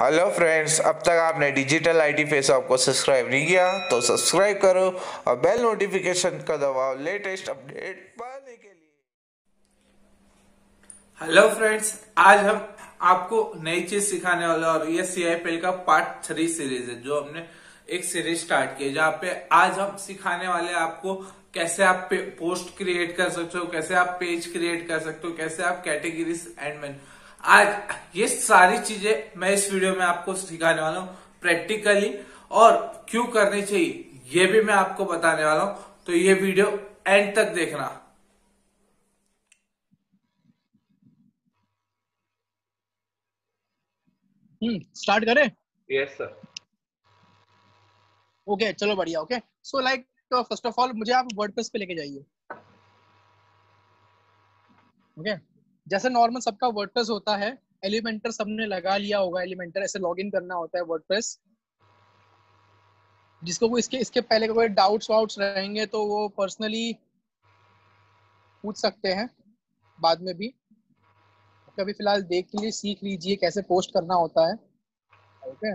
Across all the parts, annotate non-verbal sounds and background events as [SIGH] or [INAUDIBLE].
Hello friends, अब तक आपने डिजिटल आईटी फेस ऑफ़ को सब्सक्राइब नहीं किया तो सब्सक्राइब करो और बेल नोटिफिकेशन का दबाओ लेटेस्ट अपडेट पाने के लिए। हेलो फ्रेंड्स, आज हम आपको नई चीज़ सिखाने वाले और ये सीआईपीएल का पार्ट थ्री सीरीज़ है, जो हमने एक सीरीज़ स्टार्ट की है, जहाँ पे आज हम सिखाने वाले आपको कैसे आप पोस्ट क्रिएट कर सकते हो, कैसे आप पेज क्रिएट कर सकते हो, कैसे आप कैटेगरीज एंड मेन आज ये सारी चीज़ें मैं इस वीडियो में आपको सिखाने वाला हूँ प्रैक्टिकली और क्यों करनी चाहिए ये भी मैं आपको बताने वाला हूँ। तो ये वीडियो एंड तक देखना। हम्म स्टार्ट करें? यस सर ओके चलो बढ़िया okay so like first of all मुझे आप वर्डप्रेस पे लेके जाइए। Okay okay? जैसे नॉर्मल सबका वर्डप्रेस होता है एलिमेंटर सबने लगा लिया होगा एलिमेंटर ऐसे लॉगिन करना होता है वर्डप्रेस जिसको कोई इसके इसके पहले कोई डाउट्स वाउट्स रहेंगे तो वो पर्सनली पूछ सकते हैं, बाद में भी। कभी फ़िलहाल देख लीजिए सीख लीजिए कैसे पोस्ट करना होता है। Okay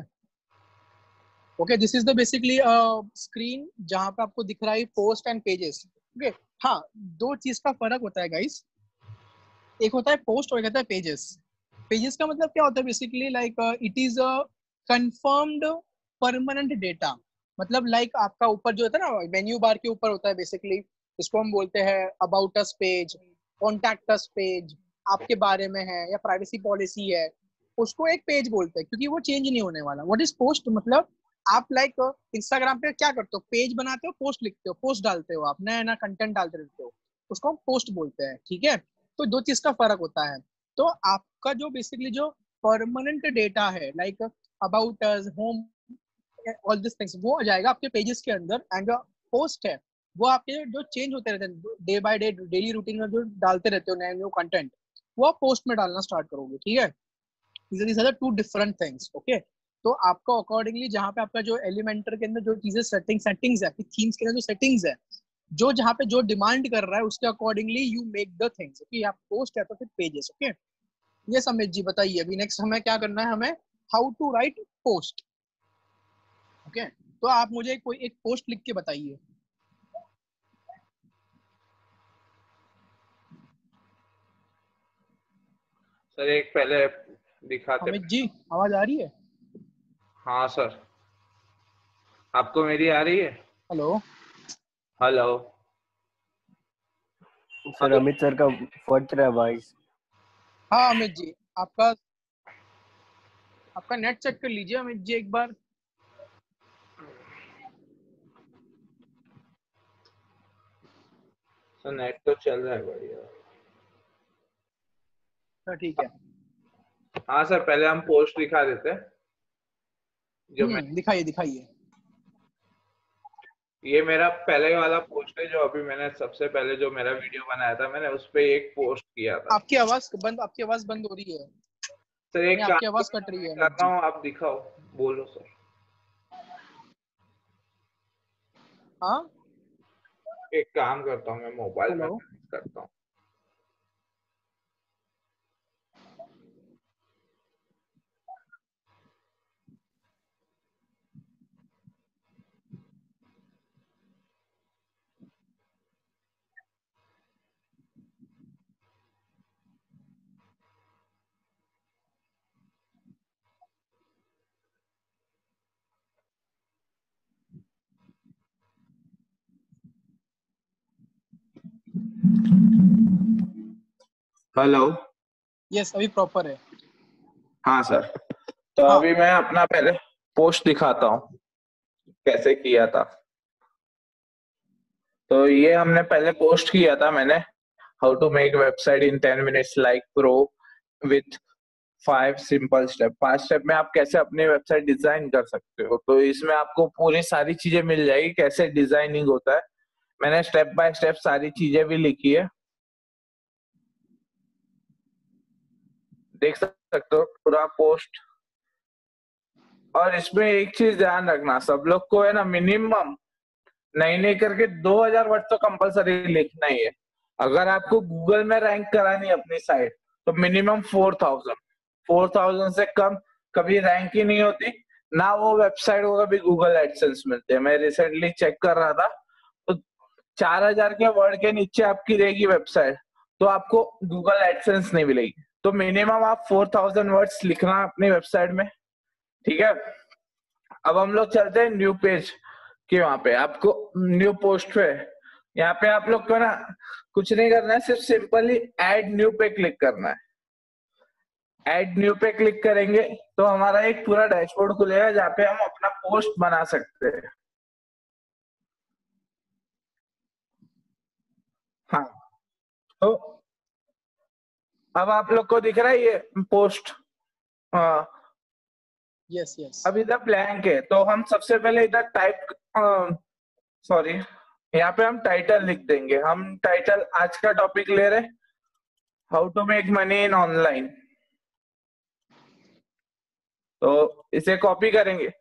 okay this is the basically screen जहाँ पे आपको दिख रहा है पोस्ट एंड पेजेस ओके हाँ दो चीज़ का फ़र्क होता है गाइस एक होता है पोस्ट और एक होता है पेजेस पेजेस का मतलब क्या होता है? Basically like it is a confirmed permanent data मतलब लाइक like, आपका ऊपर जो होता है ना मेन्यू बार के ऊपर होता है बेसिकली इसको हम बोलते हैं about us page contact us page आपके बारे में है या प्राइवेसी पॉलिसी है. उसको एक पेज बोलते हैं क्योंकि वो चेंज नहीं होने वाला. व्हाट इज़ पोस्ट मतलब आप लाइक इंस्टाग्राम पे क्या करते हो? पेज बनाते हो पोस्ट लिखते हो पोस्ट डालते हो आप नया नया कंटेंट डालते रहते हो. उसको हम पोस्ट बोलते हैं ठीक है? तो दो चीज़ का फ़र्क होता है। तो आपका जो बेसिकली जो परमानेंट डेटा है like about home all this things वो आ जाएगा आपके पेजेस के अंदर एंड पोस्ट है, वो आपके जो चेंज होते रहते हैं day by day daily routine में जो डालते रहते हो नए न्यू कंटेंट वो आप पोस्ट में डालना स्टार्ट करोगे, ठीक है? टू डिफरेंट थिंग्स ओके तो आपका अकॉर्डिंगली जहाँ पे आपका जो एलिमेंटर के अंदर जो चीज़ें सेटिंग सेटिंग्स है थीम्स के अंदर जो सेटिंग्स है जो जहाँ पे जो डिमांड कर रहा है उसके accordingly you make the things okay आप पोस्ट है तो फिर पेजेस ओके ये समित जी बताइए अभी नेक्स्ट हमें क्या करना है? हमें how to write post okay तो आप मुझे कोई एक पोस्ट लिख के बताइए। सर एक पहले दिखाते अमित जी आवाज़ आ रही है? हाँ सर। आपको मेरी आ रही है? Hello. Hello. Sir Amit sir का फट रहा है वॉइस हाँ अमित जी आपका आपका नेट चेक कर लीजिए अमित जी एक बार। सर नेट तो चल रहा है बढ़िया। हाँ ठीक है। हाँ सर पहले हम पोस्ट दिखा देते हैं। जो मैं दिखाइए दिखाइए। ये मेरा पहले वाला पोस्ट है जो अभी मैंने सबसे पहले जो मेरा वीडियो बनाया था मैंने उस पर एक पोस्ट किया था। आपकी आवाज़ बंद आपकी आवाज़ बंद हो रही है। सर एक आपकी आवाज़ कट रही है करता हूँ आप दिखाओ बोलो सर। हाँ? एक काम करता हूँ मैं मोबाइल में करता हूँ। हेलो। यस अभी प्रॉपर है। हाँ सर तो हाँ. अभी मैं अपना पहले पोस्ट दिखाता हूँ कैसे किया था। तो ये हमने पहले पोस्ट किया था मैंने how to make website in ten minutes like pro with five simple step पाँच स्टेप में आप कैसे अपनी वेबसाइट डिज़ाइन कर सकते हो। तो इसमें आपको पूरी सारी चीज़ें मिल जाएगी कैसे डिज़ाइनिंग होता है। मैंने स्टेप बाय स्टेप सारी चीज़ें भी लिखी है। देख सकते हो पूरा पोस्ट और इसमें एक चीज़ ध्यान रखना, सब लोग को है ना मिनिमम नहीं नहीं करके 2000 वर्ड तो कंपलसरी लिखना ही है। अगर आपको गूगल में रैंक करानी है अपनी साइट तो मिनिमम 4000 4000 से कम कभी रैंक ही नहीं होती, ना वो वेबसाइट को कभी गूगल एडसेंस मिलते हैं। मैं रिसेंटली चेक कर रहा था चार हज़ार के वर्ड के नीचे आपकी रहेगी वेबसाइट तो आपको गूगल एडसेंस नहीं मिलेगी। तो मिनिमम आप फोर थाउज़ेंड वर्ड्स लिखना अपनी वेबसाइट में, ठीक है? अब हम लोग चलते हैं न्यू पेज के वहाँ पे। आपको न्यू पोस्ट पे, यहाँ पे आप लोग को ना कुछ नहीं करना है, सिर्फ़ सिंपली एड न्यू पे क्लिक करना है। एड न्यू पे क्लिक करेंगे तो हमारा एक पूरा डैशबोर्ड खुलेगा जहाँ पे हम अपना पोस्ट बना सकते हैं। हाँ। तो अब आप लोग को दिख रहा है ये पोस्ट हाँ। यस यस अब इधर ब्लैंक है तो हम सबसे पहले इधर टाइप सॉरी यहाँ पे हम टाइटल लिख देंगे। हम टाइटल आज का टॉपिक ले रहे how to make money in online तो इसे कॉपी करेंगे।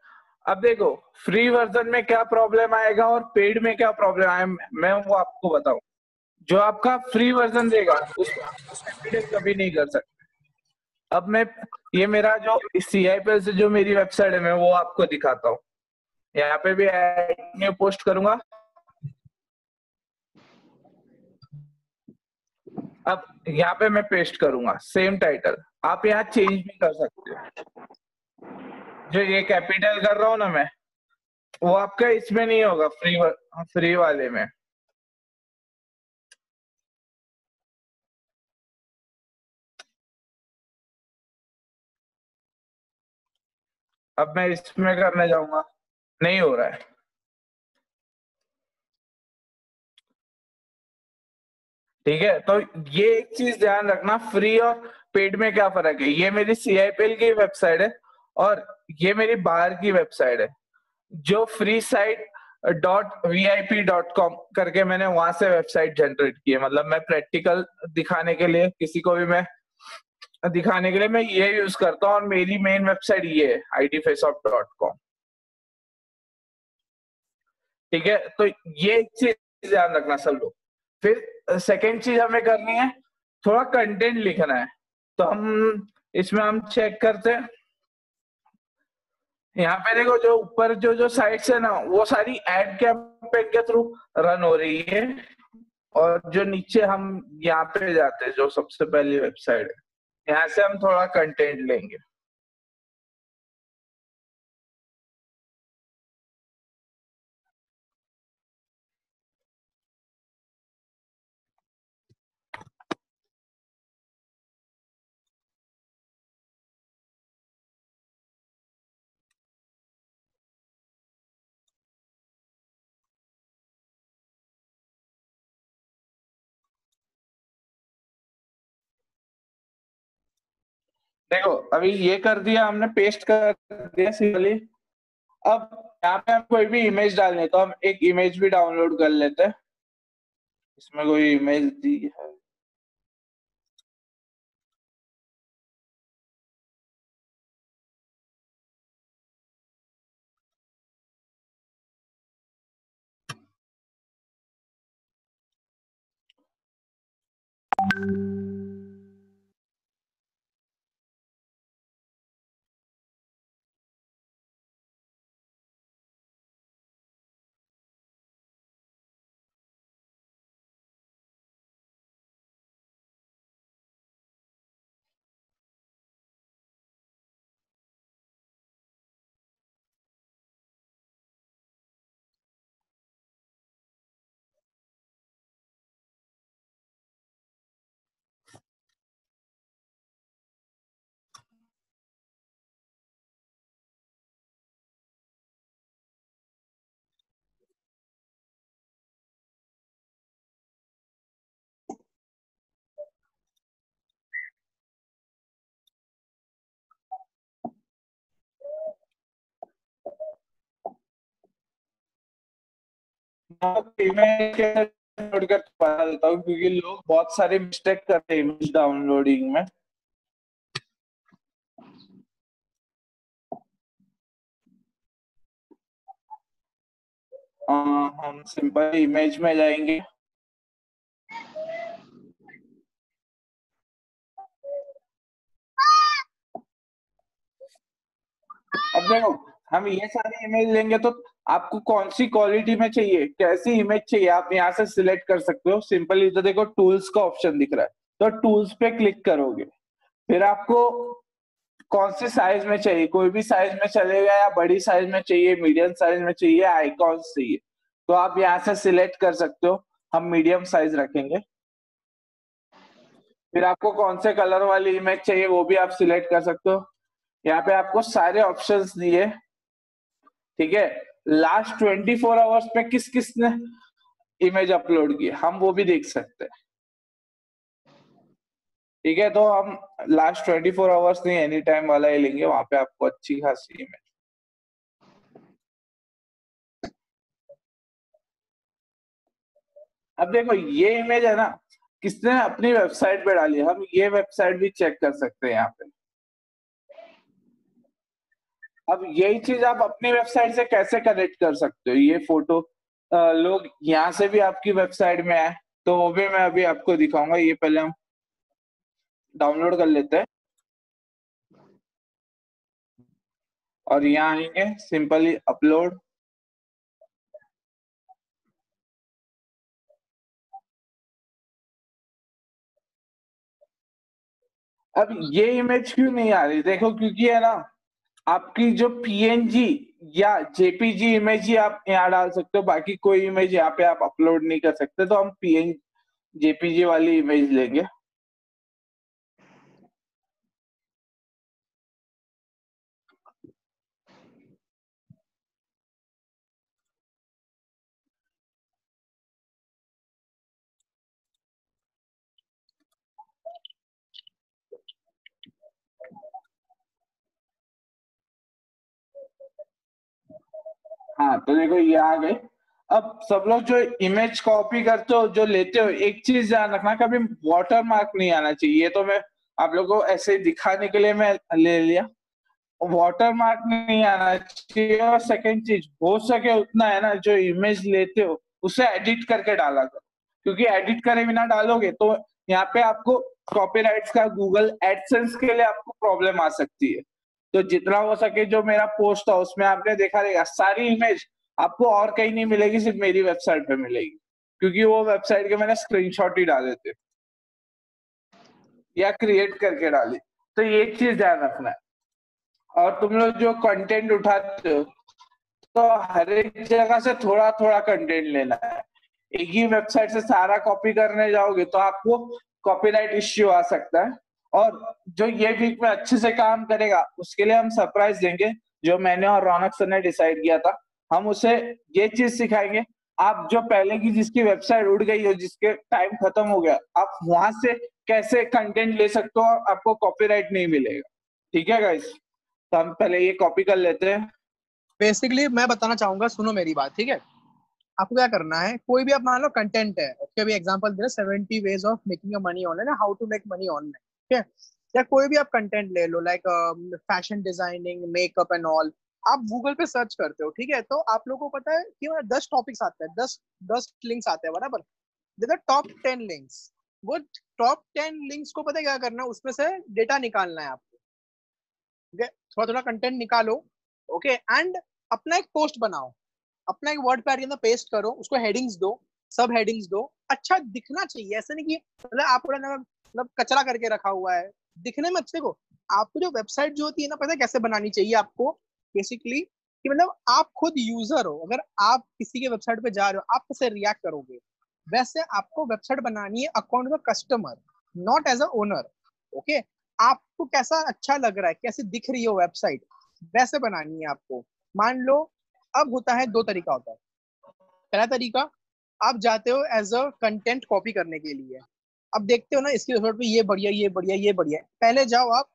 अब देखो फ्री वर्जन में क्या प्रॉब्लम आएगा और पेड में क्या प्रॉब्लम आए मैं वो आपको बताऊँ। जो आपका फ्री वर्जन देगा उसमें कभी नहीं कर सकते। अब मैं, ये मेरा जो सी आई से जो मेरी वेबसाइट है, मैं वो आपको दिखाता हूँ। यहाँ पे भी न्यू पोस्ट करूँगा। अब यहाँ पे मैं पेस्ट करूँगा सेम टाइटल आप यहाँ चेंज भी कर सकते हो। जो ये कैपिटल कर रहा हूँ ना मैं, वो आपका इसमें नहीं होगा फ्री फ्री वाले में। अब मैं इसमें करने जाऊँगा। नहीं हो रहा है। ठीक है तो ये एक चीज़ ध्यान रखना फ्री और पेड में क्या फ़र्क है? ये मेरी सीआईपीएल की वेबसाइट है और ये मेरी बाहर की वेबसाइट है। जो free site dot V I P dot com करके मैंने वहाँ से वेबसाइट जनरेट की है। मतलब मैं प्रैक्टिकल दिखाने के लिए किसी को भी मैं दिखाने के लिए मैं ये यूज़ करता हूँ और मेरी मेन वेबसाइट ये है आई कॉम ठीक है? तो ये चीज़ ध्यान रखना सब लोग। फिर सेकेंड चीज़ हमें करनी है, थोड़ा कंटेंट लिखना है। तो हम, इसमें हम चेक करते हैं। यहाँ पे देखो, जो ऊपर जो जो साइट्स है ना, वो सारी एड कैंपेन के थ्रू रन हो रही है। और जो नीचे हम यहाँ पे जाते हैं, जो सबसे पहली वेबसाइट है। यहाँ से हम थोड़ा कंटेंट लेंगे। देखो, अभी ये कर दिया, हमने पेस्ट कर दिया सिंपली अब यहाँ पे हम कोई भी इमेज डालने तो हम एक इमेज भी डाउनलोड कर लेते हैं। इसमें कोई इमेज दी है। डाउनलोड देता हूँ क्योंकि लोग बहुत सारे मिस्टेक करते हैं इमेज डाउनलोडिंग में। आ, हम सिंपल इमेज में जाएँगे। अब देखो हम ये सारी इमेज लेंगे तो आपको कौन सी क्वालिटी में चाहिए? कैसी इमेज चाहिए? आप यहाँ से सिलेक्ट कर सकते हो। सिंपली तो देखो टूल्स का ऑप्शन दिख रहा है। तो टूल्स पे क्लिक करोगे। फिर आपको कौन सी साइज़ में चाहिए? कोई भी साइज़ में चलेगा या बड़ी साइज़ में चाहिए मीडियम साइज़ में चाहिए आइकॉन्स चाहिए। तो आप यहाँ से सिलेक्ट कर सकते हो। हम मीडियम साइज़ रखेंगे। फिर आपको कौन से कलर वाली इमेज चाहिए, वो भी आप सिलेक्ट कर सकते हो। यहाँ पे आपको सारे ऑप्शंस दिए। ठीक है? लास्ट ट्वेंटी फोर आवर्स में किस किस ने इमेज अपलोड की, हम वो भी देख सकते हैं। ठीक है तो हम लास्ट ट्वेंटी फोर आवर्स नहीं एनी टाइम वाला ही लेंगे, वहाँ पे आपको अच्छी खासी इमेज अब देखो, ये इमेज है ना, किसने अपनी वेबसाइट पे डाली हम ये वेबसाइट भी चेक कर सकते हैं यहाँ पे। अब यही चीज़ आप अपनी वेबसाइट से कैसे कनेक्ट कर सकते हो? ये फ़ोटो लोग यहाँ से भी आपकी वेबसाइट में आए तो वो भी मैं अभी आपको दिखाऊँगा। ये पहले हम डाउनलोड कर लेते हैं। और यहाँ आएँगे सिंपली अपलोड अब ये इमेज क्यों नहीं आ रही? देखो, क्योंकि है ना आपकी जो पीएनजी या जेपीजी इमेज ही आप यहाँ डाल सकते हो, बाकी कोई इमेज यहाँ पे आप अपलोड नहीं कर सकते तो हम पीएन जेपीजी वाली इमेज लेंगे। हाँ तो देखो ये आ गए। अब सब लोग जो इमेज कॉपी करते हो, जो लेते हो, एक चीज़ ध्यान रखना, कभी वाटर मार्क नहीं आना चाहिए। ये तो मैं आप लोगों को ऐसे दिखाने के लिए मैं ले लिया। वाटर मार्क नहीं आना चाहिए और सेकंड चीज़, हो सके उतना है ना, जो इमेज लेते हो, उसे एडिट करके डाला करो। क्योंकि एडिट करे बिना डालोगे तो यहाँ पे आपको कॉपीराइट्स का गूगल एडसेंस के लिए आपको प्रॉब्लम आ सकती है। तो जितना हो सके जो मेरा पोस्ट था, उसमें आपने देखा रहेगा सारी इमेज आपको और कहीं नहीं मिलेगी, सिर्फ़ मेरी वेबसाइट पे मिलेगी। क्योंकि वो वेबसाइट के मैंने स्क्रीनशॉट ही डाले थे। या क्रिएट करके डाली। तो ये चीज़ ध्यान रखना है। और तुम लोग जो कंटेंट उठाते हो तो हर एक जगह से थोड़ा थोड़ा कंटेंट लेना है। एक ही वेबसाइट से सारा कॉपी करने जाओगे तो आपको कॉपीराइट इश्यू आ सकता है। और जो ये वीक में अच्छे से काम करेगा, उसके लिए हम सरप्राइज़ देंगे, जो मैंने और रौनक सर ने डिसाइड किया था। हम उसे ये चीज़ सिखाएँगे, आप जो पहले की जिसकी वेबसाइट उड़ गई हो, जिसके टाइम खत्म हो गया, आप वहाँ से कैसे कंटेंट ले सकते हो और आपको कॉपीराइट नहीं मिलेगा। ठीक है गाइस तो हम पहले ये कॉपी कर लेते हैं। बेसिकली मैं बताना चाहूँगा, सुनो मेरी बात, ठीक है? आपको क्या करना है, कोई भी, आप मान लो कंटेंट है, उसके अभी एग्जांपल दे रहे seventy ways of making money online how to make money online ठीक है? या कोई भी आप कंटेंट ले लो like fashion designing makeup and all आप गूगल पे सर्च करते हो, ठीक है? तो आप लोगों को पता है कि दस टॉपिक्स आते हैं, दस दस लिंक्स आते हैं, बराबर? टॉप टेन लिंक्स वो टॉप टेन लिंक्स को पता है क्या करना है? उसमें से डेटा निकालना है आपको। है थोड़ा थोड़ा कंटेंट निकालो ओके एंड अपना एक पोस्ट बनाओ। अपना एक वर्ड पैड के अंदर पेस्ट करो, उसको हेडिंग्स दो सब हेडिंग्स दो। अच्छा दिखना चाहिए, ऐसा नहीं कि मतलब आप मतलब कचरा करके रखा हुआ है। दिखने में अच्छे को, आपको जो वेबसाइट जो होती है ना, पता है कैसे बनानी चाहिए आपको? बेसिकली कि मतलब आप खुद यूज़र हो, अगर आप किसी के वेबसाइट पे जा रहे हो, आप कैसे रिएक्ट करोगे? वैसे आपको वेबसाइट बनानी है अकाउंट का customer not as a owner okay आपको कैसा अच्छा लग रहा है, कैसे दिख रही है वेबसाइट वैसे बनानी है आपको। मान लो, अब होता है दो तरीका होता है। पहला तरीका, आप जाते हो एज अ कंटेंट कॉपी करने के लिए। अब देखते हो ना, इसकी वेबसाइट पे ये बढ़िया ये बढ़िया ये बढ़िया। पहले जाओ आप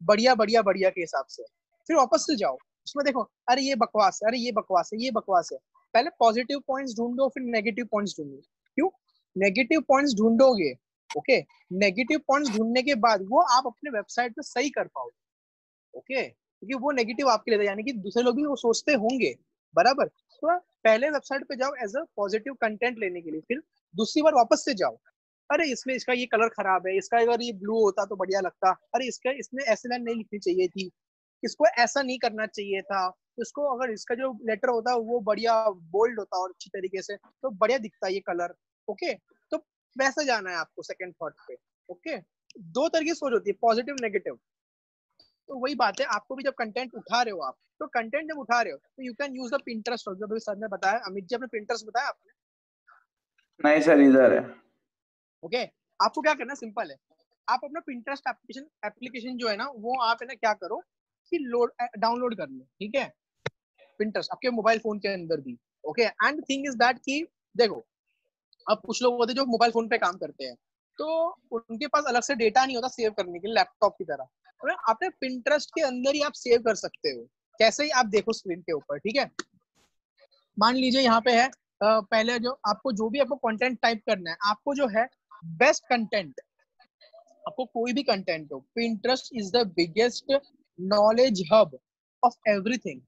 बढ़िया बढ़िया बढ़िया के हिसाब से। फिर वापस से जाओ। उसमें देखो, अरे ये बकवास है, अरे ये बकवास है, ये बकवास है। पहले पॉजिटिव पॉइंट्स ढूंढो, फिर नेगेटिव पॉइंट्स ढूंढो। क्यों? नेगेटिव पॉइंट्स ढूंढोगे ओके नेगेटिव पॉइंट्स ढूँढने के बाद वो आप अपने वेबसाइट पे सही कर पाओगे ओके क्योंकि वो नेगेटिव आपके लिए यानी कि दूसरे लोग भी वो सोचते होंगे, बराबर? तो पहले वेबसाइट पे जाओ एज अ पॉजिटिव कंटेंट लेने के लिए, फिर दूसरी बार वापस से जाओ। अरे, इसमें इसका ये कलर खराब है, इसका अगर ये ब्लू होता तो बढ़िया लगता। अरे, इसका, इसमें ऐसे लाइन नहीं लिखनी चाहिए थी। इसको ऐसा नहीं करना चाहिए था। इसको अगर इसका जो लेटर होता है वो बढ़िया बोल्ड होता और अच्छी तरीके से तो बढ़िया दिखता है ये कलर ओके तो वैसा जाना है आपको सेकंड थॉट पे ओके दो तरह की सोच होती है पॉजिटिव नेगेटिव तो वही बात है, आपको भी जब कंटेंट उठा रहे हो आप तो कंटेंट जब उठा रहे हो तो you can use the Pinterest sir ने बताया, अमित जी अपने पिंटरेस्ट बताया आपने? नहीं सर, इधर है। ओके? आपको क्या करना सिंपल है। आप अपना पिंटरेस्ट एप्लीकेशन एप्लीकेशन जो है ना, वो आप है ना क्या करो कि लोड डाउनलोड कर लो, ठीक है? पिंटरेस्ट आपके मोबाइल फ़ोन के अंदर भी, okay? And thing is that कि, देखो, अब कुछ लोग होते जो मोबाइल फ़ोन पे काम करते हैं तो उनके पास अलग से डेटा नहीं होता सेव करने के लिए लैपटॉप की तरह। तो अपने पिंटरेस्ट के अंदर ही आप सेव कर सकते हो। कैसे ही आप देखो स्क्रीन के ऊपर, ठीक है? मान लीजिए यहाँ पे है पहले जो आपको जो भी आपको कंटेंट टाइप करना है, आपको जो है बेस्ट कंटेंट आपको कोई भी कंटेंट हो Pinterest is the biggest knowledge hub of everything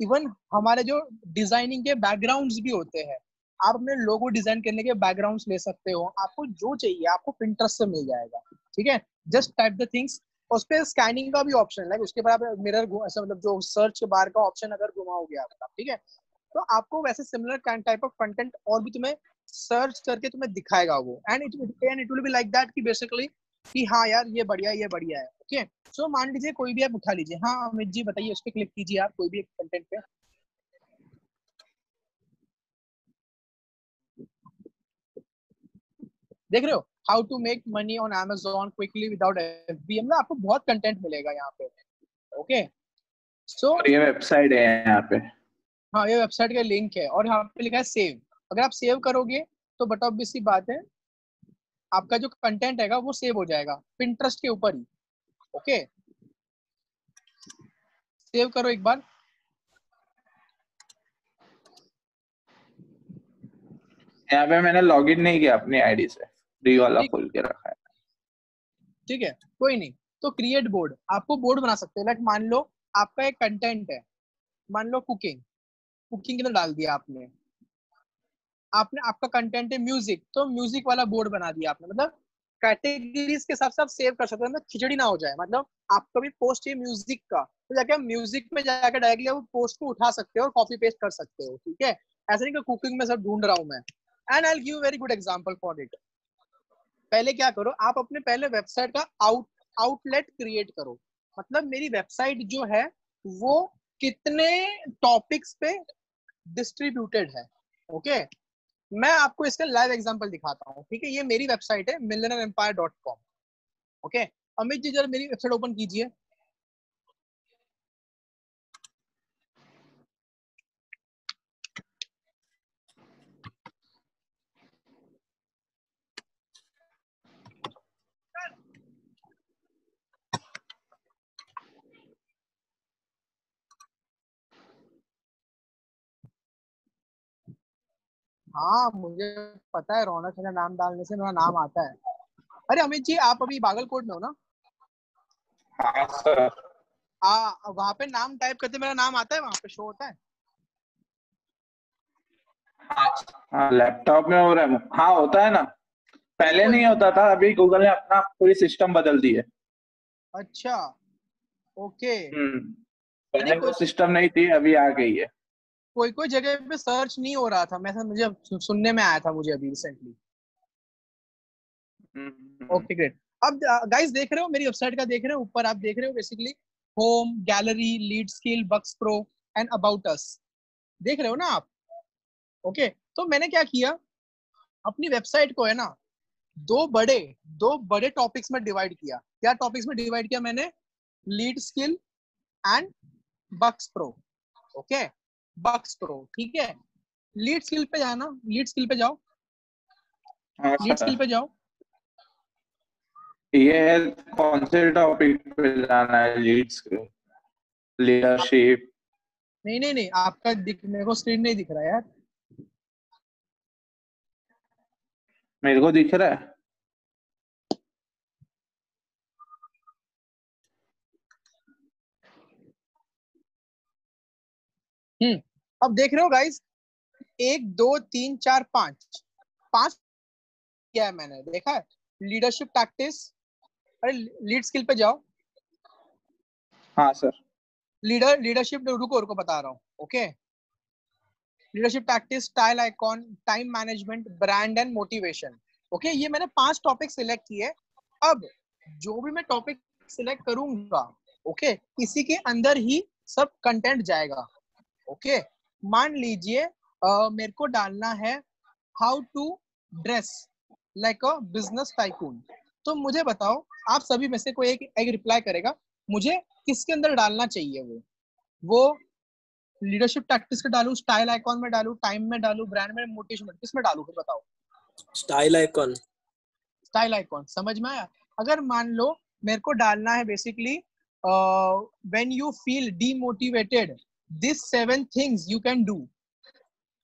even हमारे जो डिज़ाइनिंग के बैकग्राउंड्स भी होते हैं, आप अपने लोगो डिज़ाइन करने के बैकग्राउंड्स ले सकते हो। आपको जो चाहिए, आपको पिंटरेस्ट से मिल जाएगा। ठीक है? जस्ट टाइप द थिंग्स उस पर स्कैनिंग का भी ऑप्शन है। उसके बाद आप मिरर ऐसा मतलब जो सर्च के बाहर का ऑप्शन अगर घुमाओगे आप ठीक है? तो आपको वैसे सिमिलर टाइप ऑफ़ कंटेंट और भी तुम्हें सर्च करके तुम्हें दिखाएगा वो। And it and it will be like that कि बेसिकली कि हाँ यार ये बढ़िया ये बढ़िया है ओके सो मान लीजिए कोई भी आप उठा लीजिए। हाँ अमित जी बताइए उस पर क्लिक कीजिए आप कोई भी एक कंटेंट पे। देख रहे हो? How to make money on Amazon quickly without FB मतलब आपको बहुत कंटेंट मिलेगा यहाँ पे ओके सो so, ये वेबसाइट है यहाँ पे। हाँ ये वेबसाइट का लिंक है और यहाँ पे लिखा है सेव अगर आप सेव करोगे तो बट ऑब्वियस सी बात है आपका जो कंटेंट है वो सेव हो जाएगा पिंटरेस्ट के ऊपर ही ओके सेव करो एक बार। यहाँ पे मैंने लॉगिन नहीं किया अपनी आईडी से फ्री वाला खोल के रखा है। ठीक है कोई नहीं तो क्रिएट बोर्ड आपको बोर्ड बना सकते हैं। लाइक मान लो आपका एक कंटेंट है मान लो कुकिंग कुकिंग के अंदर डाल दिया आपने। आपने आपका कंटेंट है म्यूज़िक तो म्यूज़िक वाला बोर्ड बना दिया आपने मतलब कैटेगरीज के साथ साथ सेव कर सकते हैं मतलब खिचड़ी ना हो जाए मतलब आपका भी पोस्ट है म्यूज़िक का तो जाके आप म्यूज़िक में जाकर डायरेक्टली आप पोस्ट को उठा सकते हो और कॉपी पेस्ट कर सकते हो, ठीक है? ऐसा नहीं कि कुकिंग में सब ढूंढ रहा हूँ मैं। And I give very good example for it पहले क्या करो, आप अपने पहले वेबसाइट का आउट आउटलेट क्रिएट करो। मतलब मेरी वेबसाइट जो है, वो कितने टॉपिक्स पे डिस्ट्रीब्यूटेड है ओके okay? मैं आपको इसका लाइव एग्जांपल दिखाता हूँ, ठीक है? ये मेरी वेबसाइट है millionaire empire dot com okay Amit ji, जरा मेरी वेबसाइट ओपन कीजिए। हाँ मुझे पता है रौनक मेरा नाम डालने से मेरा नाम आता है। अरे अमित जी आप अभी बागलकोट में हो ना? हाँ सर। हाँ वहाँ पे नाम टाइप करते मेरा नाम आता है वहाँ पे शो होता है? हाँ लैपटॉप में हो रहा है। हाँ होता है ना। पहले नहीं होता था अभी गूगल ने अपना पूरी सिस्टम बदल दी है। अच्छा ओके हम्म पहले वो सिस्टम नहीं थी अभी आ गई है। कोई कोई जगह पे सर्च नहीं हो रहा था। मैं मुझे सुनने में आया था मुझे अभी रिसेंटली ओके ग्रेट अब गाइस देख रहे हो मेरी वेबसाइट का देख रहे हो ऊपर आप देख रहे हो basically home gallery lead skill bucks pro and about us देख रहे हो ना आप? ओके okay, तो मैंने क्या किया? अपनी वेबसाइट को है ना दो बड़े दो बड़े टॉपिक्स में डिवाइड किया। क्या टॉपिक्स में डिवाइड किया मैंने? Lead skill and bucks pro okay bucks pro ठीक है? लीड स्किल पे जाना लीड स्किल पे जाओ। लीड स्किल पे जाओ। ये कौन से टॉपिक पे जाना है लीड स्किल लीडरशिप नहीं नहीं नहीं आपका दिख मेरे को स्क्रीन नहीं दिख रहा यार। मेरे को दिख रहा है। हम्म। अब देख रहे हो गाइस एक दो तीन चार पाँच। पाँच क्या है मैंने देखा है? लीडरशिप प्रैक्टिस अरे लीड स्किल पे जाओ। हाँ सर लीडर लीडरशिप रुको रुको बता रहा हूँ okay leadership tactics style icon time management brand and motivation okay ये मैंने पाँच टॉपिक सिलेक्ट किए अब जो भी मैं टॉपिक सिलेक्ट करूँगा ओके इसी के अंदर ही सब कंटेंट जाएगा ओके okay, मान लीजिए uh, मेरे को डालना है how to dress like a business tycoon तो मुझे बताओ आप सभी में से कोई एक एक रिप्लाई करेगा मुझे किसके अंदर डालना चाहिए वो? वो लीडरशिप टैक्टिक्स के डालू स्टाइल आइकॉन में डालू टाइम में डालू ब्रांड में मोटिवेशन में किसमें डालू फिर बताओ। स्टाइल आइकॉन स्टाइल आइकॉन समझ में आया? अगर मान लो मेरे को डालना है basically when you feel demotivated this seven things you can do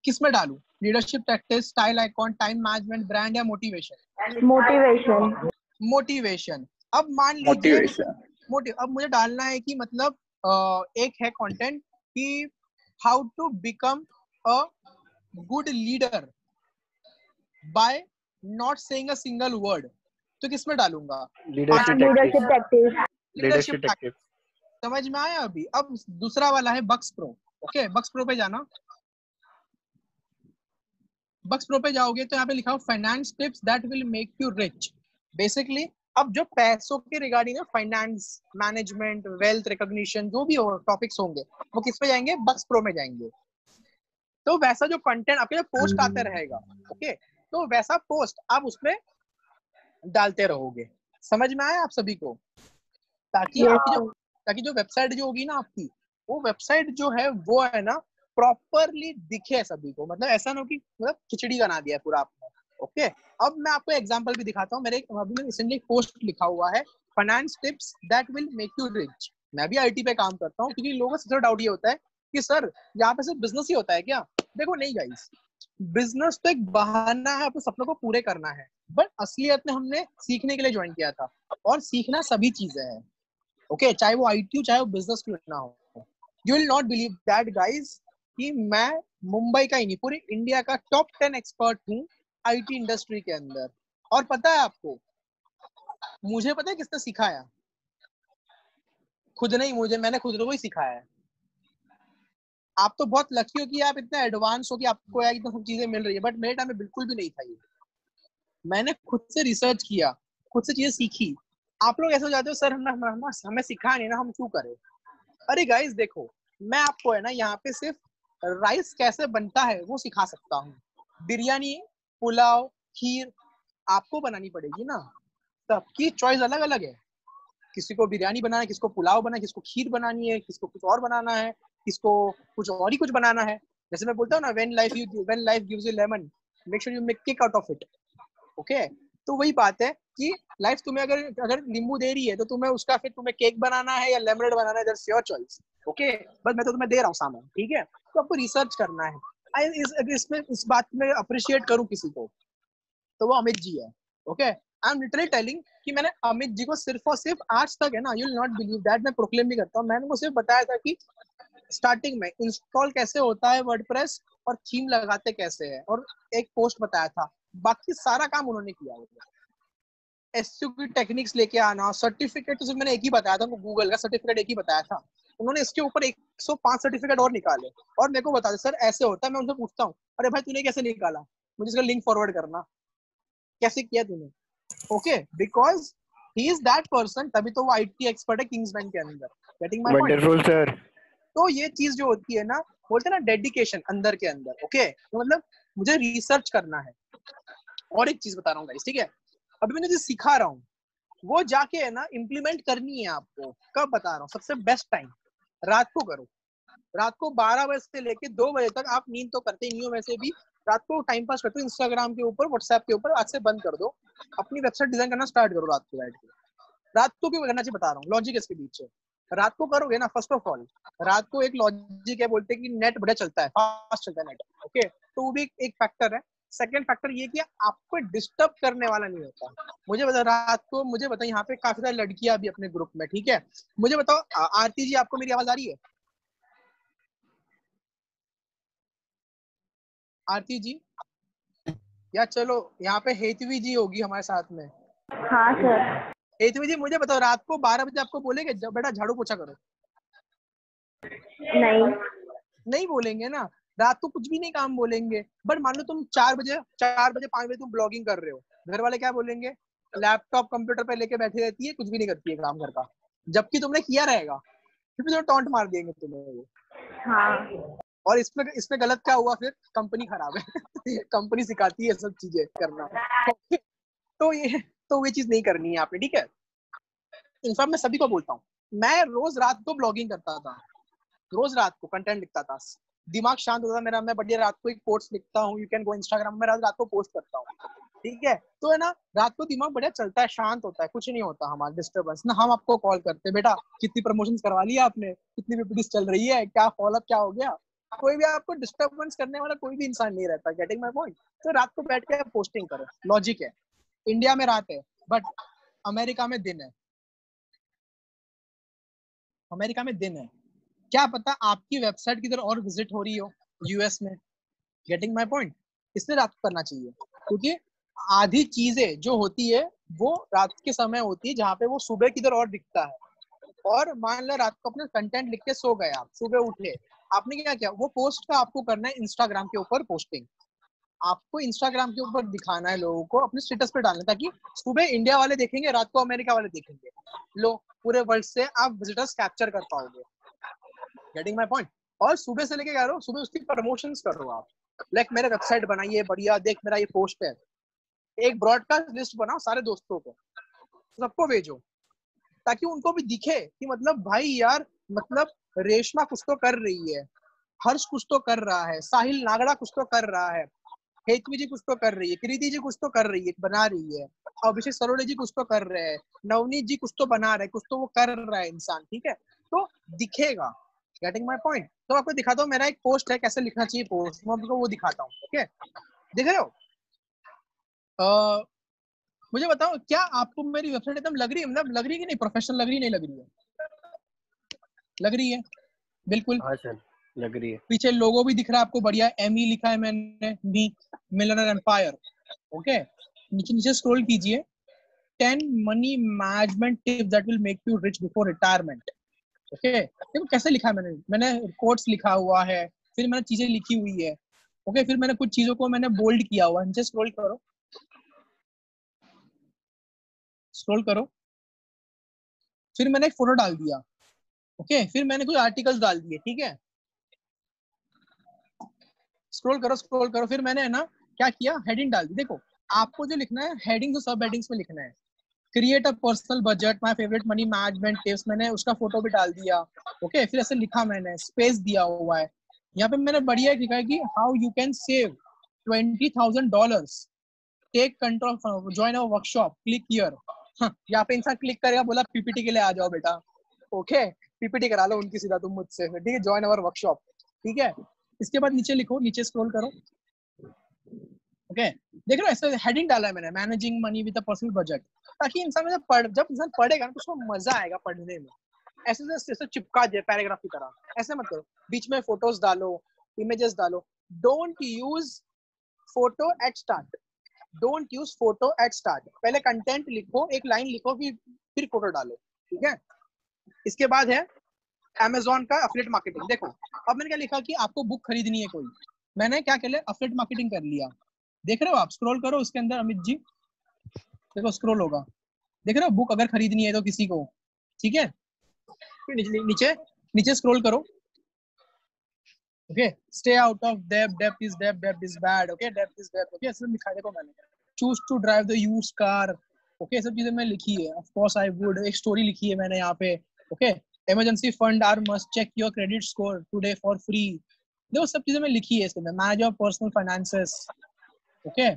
किसमें डालू? Leadership practice style icon time management brand या मोटिवेशन मोटिवेशन मोटिवेशन अब मान लीजिए मोटिव अब मुझे डालना है कि मतलब uh, एक है कंटेंट कि how to become a good leader by not saying a single word तो किसमें डालूँगा लीडरशिप टैक्टिक्स लीडरशिप टैक्टिक्स समझ में आया अभी? अब दूसरा वाला है bucks pro okay bucks pro पे जाना। बक्स प्रो पे जाओगे तो यहाँ पे लिखा हो finance tips that will make you rich basically अब जो पैसों के regarding finance management wealth recognition जो भी टॉपिक्स होंगे वो किस पे जाएँगे? बक्स प्रो में जाएँगे। तो वैसा जो कंटेंट आपके जो पोस्ट आते रहेगा ओके तो वैसा पोस्ट आप उसमें डालते रहोगे। समझ में आया आप सभी को? ताकि आपकी जो ताकि जो वेबसाइट जो होगी ना आपकी, वो वेबसाइट जो है, वो है ना प्रॉपरली दिखे सभी को। मतलब ऐसा ना हो कि मतलब खिचड़ी बना दिया पूरा आपने। ओके? अब मैं आपको एग्जांपल भी दिखाता हूँ। मेरे अभी मैं रिसेंटली पोस्ट लिखा हुआ है finance tips that will make you rich मैं भी आईटी पे काम करता हूँ, क्योंकि लोगों सबसे डाउट ये होता है कि, सर, यहाँ पे सिर्फ़ बिज़नेस ही होता है क्या? देखो, नहीं गाइस बिज़नेस तो एक बहाना है अपने सपनों को पूरे करना है बट असलियत में हमने सीखने के लिए ज्वाइन किया था और सीखना सभी चीज़ें हैं। ओके चाहे वो आईटी हो, चाहे वो बिज़नेस क्यों ना हो। You will not believe that guys कि मैं मुंबई का ही नहीं, पूरे इंडिया का टॉप टेन एक्सपर्ट हूँ आईटी इंडस्ट्री के अंदर। और पता है आपको, मुझे पता है किसने सिखाया? खुद नहीं, मुझे, मैंने खुद को ही सिखाया आप तो बहुत लकी हो कि आप इतना एडवांस हो कि आपको इतना सब चीज़ें मिल रही है बट मेरे टाइम में बिल्कुल भी नहीं था ये। मैंने खुद से रिसर्च किया, खुद से चीज़ें सीखी। आप लोग ऐसे हो जाते हो, सर, हम हम हमें सिखा नहीं ना, हम क्यों करें? अरे गाइस देखो, मैं आपको है ना, यहाँ पे सिर्फ़ राइस कैसे बनता है, वो सिखा सकता हूँ। बिरयानी, पुलाव, खीर, आपको बनानी पड़ेगी ना। सबकी चॉइस अलग अलग है। किसी को बिरयानी बनाना है किसको पुलाव बनाना है किसको खीर बनानी है किसको कुछ और बनाना है, किसको कुछ और ही कुछ बनाना है। जैसे मैं बोलता हूँ ना when life you when life gives you lemon make sure you make kick out of it okay तो वही बात है कि लाइफ तुम्हें अगर अगर नींबू दे रही है तो तुम्हें उसका फिर तुम्हें केक बनाना है या लेमनेड बनाना है योर चॉइस ओके बस मैं तो तुम्हें दे रहा हूँ सामान, ठीक है? तो आपको रिसर्च करना है। आई इस इसमें, इस बात में अप्रिशिएट करूँ किसी को तो वो अमित जी है okay I am literally telling कि मैंने अमित जी को सिर्फ़ और सिर्फ़ आज तक है ना you will not believe that मैं प्रोक्लेम भी करता हूँ। मैंने उनको सिर्फ़ बताया था कि स्टार्टिंग में इंस्टॉल कैसे होता है वर्डप्रेस और थीम लगाते कैसे है? और एक पोस्ट बताया था बाकी सारा काम उन्होंने किया हुआ एस की टेक्निक्स लेके आना सर्टिफिकेट तो सिर्फ़ मैंने एक ही बताया था गूगल का सर्टिफिकेट एक ही बताया था। उन्होंने इसके ऊपर 105 सर्टिफिकेट और निकाले। और मेरे को बता दे सर ऐसे होता है मैं उनसे पूछता हूँ। अरे भाई तूने कैसे निकाला? मुझे इसका लिंक फॉरवर्ड करना। कैसे किया तूने? Okay because he is that person तभी तो वो आईटी एक्सपर्ट है किंग्समैन के अंदर। Getting my point wonderful sir तो ये चीज़ जो होती है ना बोलते हैं ना डेडिकेशन अंदर के अंदर। Okay okay? तो मतलब मुझे रिसर्च करना है। और एक चीज़ बता रहा हूँ ठीक है? अभी मैंने जो सिखा रहा हूँ, वो जाके है ना इम्प्लीमेंट करनी है आपको। कब बता रहा हूँ? सबसे बेस्ट टाइम रात को करो। रात को 12 बजे से लेके दो बजे तक आप नींद तो करते नहीं हो वैसे भी। रात को टाइम पास करते हो इंस्टाग्राम के ऊपर व्हाट्सएप के ऊपर, आज से बंद कर दो। अपनी वेबसाइट डिज़ाइन करना स्टार्ट करो रात को बैठ के। रात को क्यों करना चाहिए बता रहा हूँ लॉजिक इसके पीछे रात को करोगे ना फ़र्स्ट ऑफ़ ऑल रात को एक लॉजिक है, बोलते हैं कि नेट बड़ा चलता है फास्ट चलता है नेट ओके तो वो भी एक फैक्टर है। सेकंड फैक्टर ये कि आपको डिस्टर्ब करने वाला नहीं होता। मुझे बता रात को मुझे बताओ यहाँ पे काफ़ी सारी लड़कियाँ भी अपने ग्रुप में ठीक है? मुझे बताओ आरती जी आपको मेरी आवाज़ आ रही है? आरती जी? या चलो यहाँ पे हेतवी जी होगी हमारे साथ में। हाँ सर। हेतवी जी मुझे बताओ रात को बारह बजे आपको बोलेंगे बेटा झाड़ू पोछा करो। नहीं। नहीं बोलेंगे ना? रात को कुछ भी नहीं काम बोलेंगे। बट मान लो तुम चार बजे चार बजे पाँच बजे तुम ब्लॉगिंग कर रहे हो। घर वाले क्या बोलेंगे? लैपटॉप कंप्यूटर पे लेके बैठी रहती है कुछ भी नहीं करती है काम घर का। जबकि तुमने किया रहेगा। फिर तो टॉन्ट मार देंगे तुम्हें वो। हाँ। और इसमें इसमें गलत क्या हुआ फिर? कंपनी खराब है। [LAUGHS] कंपनी सिखाती है सब चीज़ें करना। तो ये तो ये चीज़ नहीं करनी है आपने ठीक है? इनफैक्ट मैं सभी को बोलता हूँ। मैं रोज रात को ब्लॉगिंग करता था। रोज रात को कंटेंट लिखता था। दिमाग शांत होता है मेरा, मैं बढ़िया रात को एक पोस्ट लिखता हूँ यू कैन गो इंस्टाग्राम में रात को पोस्ट करता हूँ, ठीक है? तो है ना, रात को दिमाग बढ़िया चलता है, शांत होता है, कुछ नहीं होता हमारा डिस्टर्बेंस ना हम आपको कॉल करते हैं, बेटा, कितनी प्रमोशन करवा लिया आपने, कितनी पीपीटीज चल रही है, क्या फॉलोअप क्या हो गया? कोई भी आपको डिस्टर्बेंस करने वाला कोई भी इंसान नहीं रहता गेटिंग माई पॉइंट तो रात को बैठ के पोस्टिंग करो लॉजिक है। इंडिया में रात है बट अमेरिका में दिन है। अमेरिका में दिन है। क्या पता आपकी वेबसाइट की तरह और विज़िट हो रही हो यूएस में? गेटिंग माई पॉइंट इसलिए रात को करना चाहिए, क्योंकि आधी चीज़ें जो होती है, वो रात के समय होती है, जहाँ पे वो सुबह की तरह और दिखता है। और मान लो रात को अपने कंटेंट लिख के सो गए आप, सुबह उठे, आपने क्या किया? वो पोस्ट का आपको करना है इंस्टाग्राम के ऊपर पोस्टिंग आपको इंस्टाग्राम के ऊपर दिखाना है लोगों को, अपने स्टेटस पे डालना ताकि सुबह इंडिया वाले देखेंगे, रात को अमेरिका वाले देखेंगे। लो, पूरे वर्ल्ड से आप विजिटर्स कैप्चर कर पाओगे। गेटिंग माई पॉइंट और सुबह से लेके कह रहा हूँ, सुबह उसकी प्रमोशन करो आप। लाइक मेरे वेबसाइट बनाइए, बढ़िया, देख मेरा ये पोस्ट है। एक ब्रॉडकास्ट लिस्ट बनाओ सारे दोस्तों को। सबको भेजो। ताकि उनको भी दिखे कि मतलब भाई यार मतलब रेशमा कुछ तो कर रही है। हर्ष कुछ तो कर रहा है। साहिल नागड़ा कुछ तो कर रहा है। हेतवी जी कुछ तो कर रही है। कृति जी कुछ तो कर रही है, बना रही है। अभिषेक सरोड़े जी कुछ तो कर रहे हैं। नवनीत जी कुछ तो बना रहे कुछ तो वो कर रहा है इंसान, ठीक है? तो दिखेगा। गेटिंग माई पॉइंट तो आपको दिखाता हूँ मेरा एक पोस्ट है कैसे लिखना चाहिए पोस्ट मैं आपको वो दिखाता हूँ ओके देख रहे हो? uh, मुझे बताओ क्या आपको मेरी वेबसाइट एकदम लग रही है? मतलब लग रही है कि नहीं? प्रोफेशनल लग रही नहीं लग रही है? लग रही है? बिल्कुल। हाँ सर लग रही है। पीछे लोगो भी दिख रहा है आपको बढ़िया। एम ई लिखा है मैंने मी मिलनर एम्पायर ओके नीचे नीचे स्क्रॉल कीजिए। Ten money management tips that will make you rich before retirement okay देखो कैसे लिखा है मैंने? मैंने कोट्स लिखा हुआ है फिर मैंने चीज़ें लिखी हुई है। ओके okay, फिर मैंने कुछ चीज़ों को मैंने बोल्ड किया हुआ नीचे स्क्रॉल करो। स्क्रॉल करो। फिर मैंने एक फ़ोटो डाल दिया। ओके okay, फिर मैंने कुछ आर्टिकल्स डाल दिए ठीक है? स्क्रॉल करो स्क्रॉल करो। फिर मैंने है ना क्या किया? हेडिंग डाल दी। देखो आपको जो लिखना है हेडिंग तो सब हेडिंग्स में लिखना है। Create a personal budget my favourite money management tips मैंने उसका फ़ोटो भी डाल दिया ओके okay? फिर ऐसे लिखा मैंने स्पेस दिया हुआ है। यहाँ पे मैंने बढ़िया लिखा है कि how you can save twenty thousand dollar take control join our workshop click here यहाँ पे इंसान क्लिक करेगा, बोला पीपीटी के लिए आ जाओ बेटा ओके पीपीटी करा लो उनकी सीधा, तुम मुझसे, ठीक है? ज्वाइन अवर वर्कशॉप ठीक है? इसके बाद नीचे लिखो, नीचे स्क्रॉल करो ओके देख रहे हो, ऐसे हेडिंग डाला है मैंने managing money with personal budget ताकि इंसान जब पढ़, जब इंसान पढ़ेगा ना तो उसको मज़ा आएगा पढ़ने में। ऐसे जैसे चिपका दे पैराग्राफ की तरह। ऐसे मत करो। बीच में फ़ोटोज़ डालो इमेजेस डालो। Don't use photo at start don't use photo at start पहले कंटेंट लिखो, एक लाइन लिखो फिर फिर फ़ोटो डालो, ठीक है? इसके बाद है अमेजोन का अफलेट मार्केटिंग देखो, अब मैंने क्या लिखा कि आपको बुक खरीदनी है कोई। मैंने क्या कर लिया अफलेट मार्केटिंग कर लिया। देख रहे हो आप? स्क्रॉल करो उसके अंदर, अमित जी। देखो स्क्रॉल होगा। देख रहे हो बुक अगर खरीदनी है तो किसी को ठीक है? नीचे? नीचे स्क्रॉल करो। Okay stay out of debt debt is debt debt is bad okay debt is debt okay ऐसे लिखा देखो मैंने। Choose to drive the use car okay सब चीज़ें मैं लिखी है। ऑफ़ कोर्स आई वुड एक स्टोरी लिखी है मैंने यहाँ पे okay emergency fund are must check your credit score today for free देखो सब चीज़ें मैं लिखी है अंदर manage your personal finances okay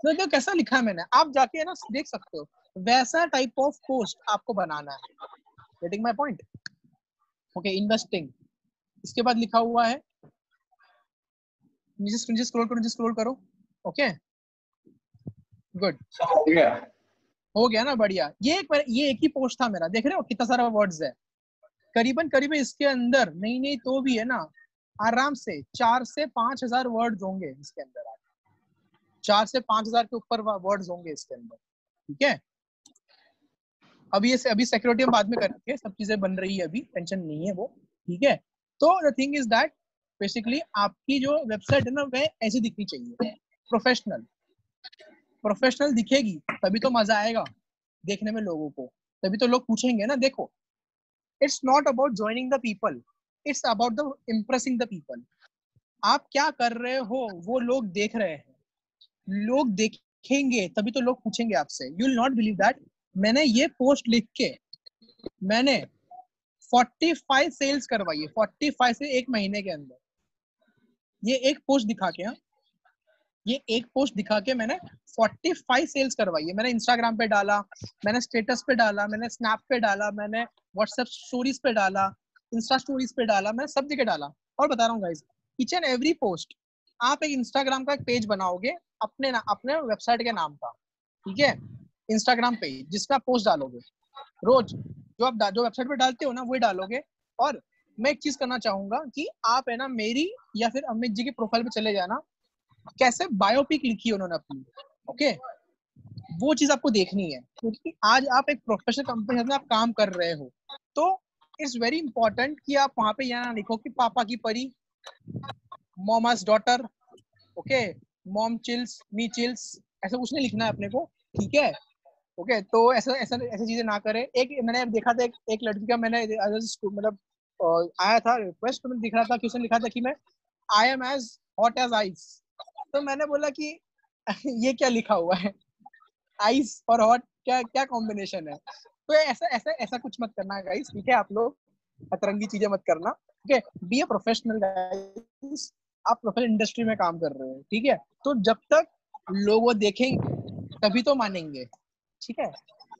तो देखो कैसा लिखा है मैंने आप जाके ना देख सकते हो। वैसा टाइप ऑफ़ पोस्ट आपको बनाना है। Getting my point okay investing इसके बाद लिखा हुआ है। नीचे नीचे स्क्रॉल करो नीचे स्क्रॉल करो। ओके गुड हो गया। ना बढ़िया। ये एक ये एक ही पोस्ट था मेरा। देख रहे हो कितना सारा वर्ड्स है। करीबन करीबन इसके अंदर नहीं नहीं तो भी है ना आराम से चार से पाँच हज़ार वर्ड्स होंगे इसके अंदर। चार से पाँच हज़ार के ऊपर वर्ड्स होंगे इसके अंदर, ठीक है? अभी ये अभी सिक्योरिटी हम बाद में करेंगे सब चीज़ें बन रही है अभी टेंशन नहीं है वो, ठीक है? तो the thing is that basically आपकी जो वेबसाइट है ना, वह ऐसी दिखनी चाहिए प्रोफेशनल प्रोफेशनल दिखेगी, तभी तो मज़ा आएगा देखने में लोगों को, तभी तो लोग पूछेंगे ना, देखो it's not about joining the people it's about the impressing the people आप क्या कर रहे हो, वो लोग देख रहे हैं। लोग देखेंगे, तभी तो लोग पूछेंगे आपसे। You will not believe that मैंने ये पोस्ट लिख के, मैंने 45 सेल्स करवाई है 45 से एक महीने के अंदर। ये एक पोस्ट दिखा के हाँ। ये एक पोस्ट दिखा के मैंने 45 सेल्स करवाई है। मैंने इंस्टाग्राम पे डाला, मैंने स्टेटस पे डाला, मैंने स्नैप पे डाला, मैंने व्हाट्सएप स्टोरीज पे डाला इंस्टा स्टोरीज पे डाला, मैंने सब जगह डाला। और बता रहा हूँ guys each and every post आप एक इंस्टाग्राम का एक पेज बनाओगे, अपने ना, अपने वेबसाइट के नाम का, ठीक है? इंस्टाग्राम पेज जिसपे आप पोस्ट डालोगे। रोज, जो आप जो वेबसाइट पे डालते हो ना, वही डालोगे। और मैं एक चीज़ करना चाहूँगा कि आप है ना, मेरी या फिर अमित जी के प्रोफ़ाइल पे चले जाना। कैसे? बायोपिक लिखी है उन्होंने अपनी ओके वो चीज़ आपको देखनी है, क्योंकि आज आप एक प्रोफेशनल कंपनी में आप काम कर रहे हो। तो इट्स वेरी इंपॉर्टेंट कि आप वहाँ पे यह लिखो कि पापा की परी। Mama's daughter okay mom chills me chills ऐसा कुछ नहीं लिखना है अपने को ठीक है? ओके okay, तो ऐसा ऐसा ऐसी चीज़ें ना करें। एक मैंने देखा था एक, एक लड़की का मैंने मतलब आया था रिक्वेस्ट तो मैंने दिख रहा था कि उसने लिखा था कि मैं I am as hot as ice तो मैंने बोला कि [LAUGHS] ये क्या लिखा हुआ है? आइस और हॉट क्या क्या कॉम्बिनेशन है? तो ऐसा ऐसा ऐसा कुछ मत करना गाइस ठीक है? आप लोग अतरंगी चीज़ें मत करना है बी ए प्रोफेशनल गाइस आप प्रोफेशनल इंडस्ट्री में काम कर रहे हो, ठीक है? तो जब तक लोग वो देखेंगे, तभी तो मानेंगे, ठीक है?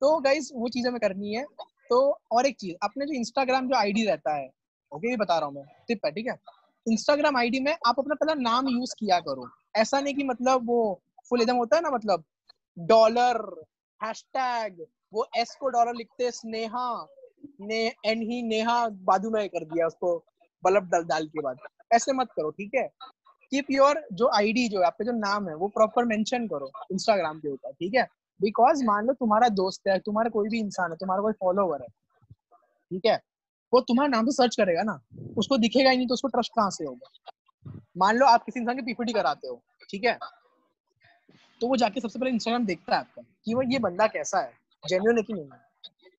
तो गाइज़ वो चीज़ें में करनी है। तो और एक चीज़, अपने जो इंस्टाग्राम जो आईडी रहता है ओके ये बता रहा हूँ मैं टिप है, ठीक है? इंस्टाग्राम आईडी में आप अपना पहला नाम यूज़ किया करो। ऐसा नहीं कि मतलब वो फुल एकदम होता है ना मतलब डॉलर हैशटैग वो एस को डॉलर लिखते स्नेहा, ने एन ही, नेहा, बाजू में कर दिया उसको, बल्ब डाल डाल के बाद। ऐसे मत करो, ठीक है? कीप योर जो आईडी जो है, आपका जो नाम है, वो प्रॉपर मेंशन करो इंस्टाग्राम के ऊपर, ठीक है? बिकॉज़ मान लो तुम्हारा दोस्त है, तुम्हारा कोई भी इंसान है, तुम्हारा कोई फॉलोवर है, ठीक है? वो तुम्हारे नाम से सर्च करेगा ना, उसको दिखेगा ही नहीं तो उसको ट्रस्ट कहाँ से होगा? मान लो आप किसी इंसान की पीपीटी कराते हो, ठीक है? तो वो जाके सबसे पहले इंस्टाग्राम देखता है आपका कि वो ये बंदा कैसा है जेन्यून है कि नहीं?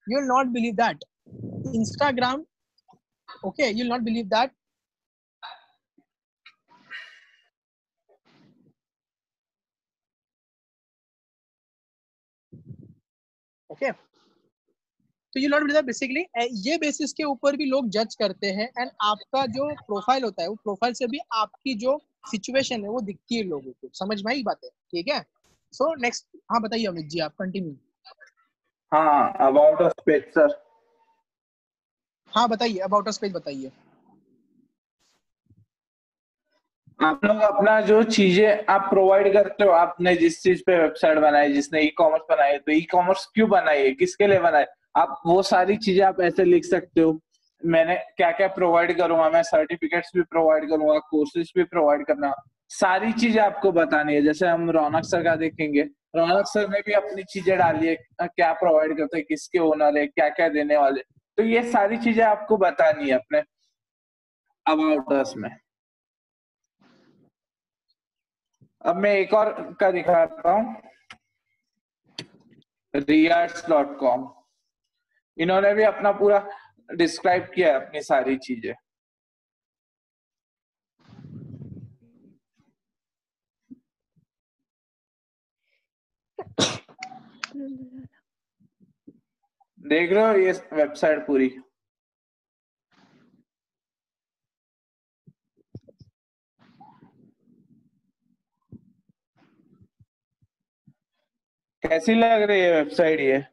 You will not believe that Instagram okay you will not believe that okay तो यू बिलीव बेसिकली ये बेसिस के ऊपर भी लोग जज करते हैं एंड आपका जो प्रोफ़ाइल होता है वो प्रोफ़ाइल से भी आपकी जो सिचुएशन है वो दिखती है लोगों को। समझ में आई बात है? ठीक है? सो नेक्स्ट हाँ बताइए अमित जी आप कंटिन्यू हाँ अबाउट अ स्पेस सर हाँ बताइए अबाउट अ स्पेस बताइए। आप लोग अपना जो चीज़ें आप प्रोवाइड करते हो, आपने जिस चीज़ पे वेबसाइट बनाई, जिसने ई कॉमर्स बनाई तो ई कॉमर्स क्यों बनाई है? किसके लिए बनाए आप वो सारी चीज़ें आप ऐसे लिख सकते हो। मैंने क्या क्या प्रोवाइड करूँगा? मैं सर्टिफिकेट्स भी प्रोवाइड करूँगा कोर्सेज भी प्रोवाइड करना। सारी चीज़ें आपको बतानी है। जैसे हम रौनक सर का देखेंगे। रौनक सर ने भी अपनी चीज़ें डाली है, क्या प्रोवाइड करते हैं, किसके ओनर है क्या क्या देने वाले तो ये सारी चीज़ें आपको बतानी है अपने अबाउट में। अब मैं एक और का दिखाता हूँ। रियार्स डॉट कॉम इन्होंने भी अपना पूरा डिस्क्राइब किया है अपनी सारी चीज़ें। देख रहे हो ये वेबसाइट पूरी? कैसी लग रही है वेबसाइट ये?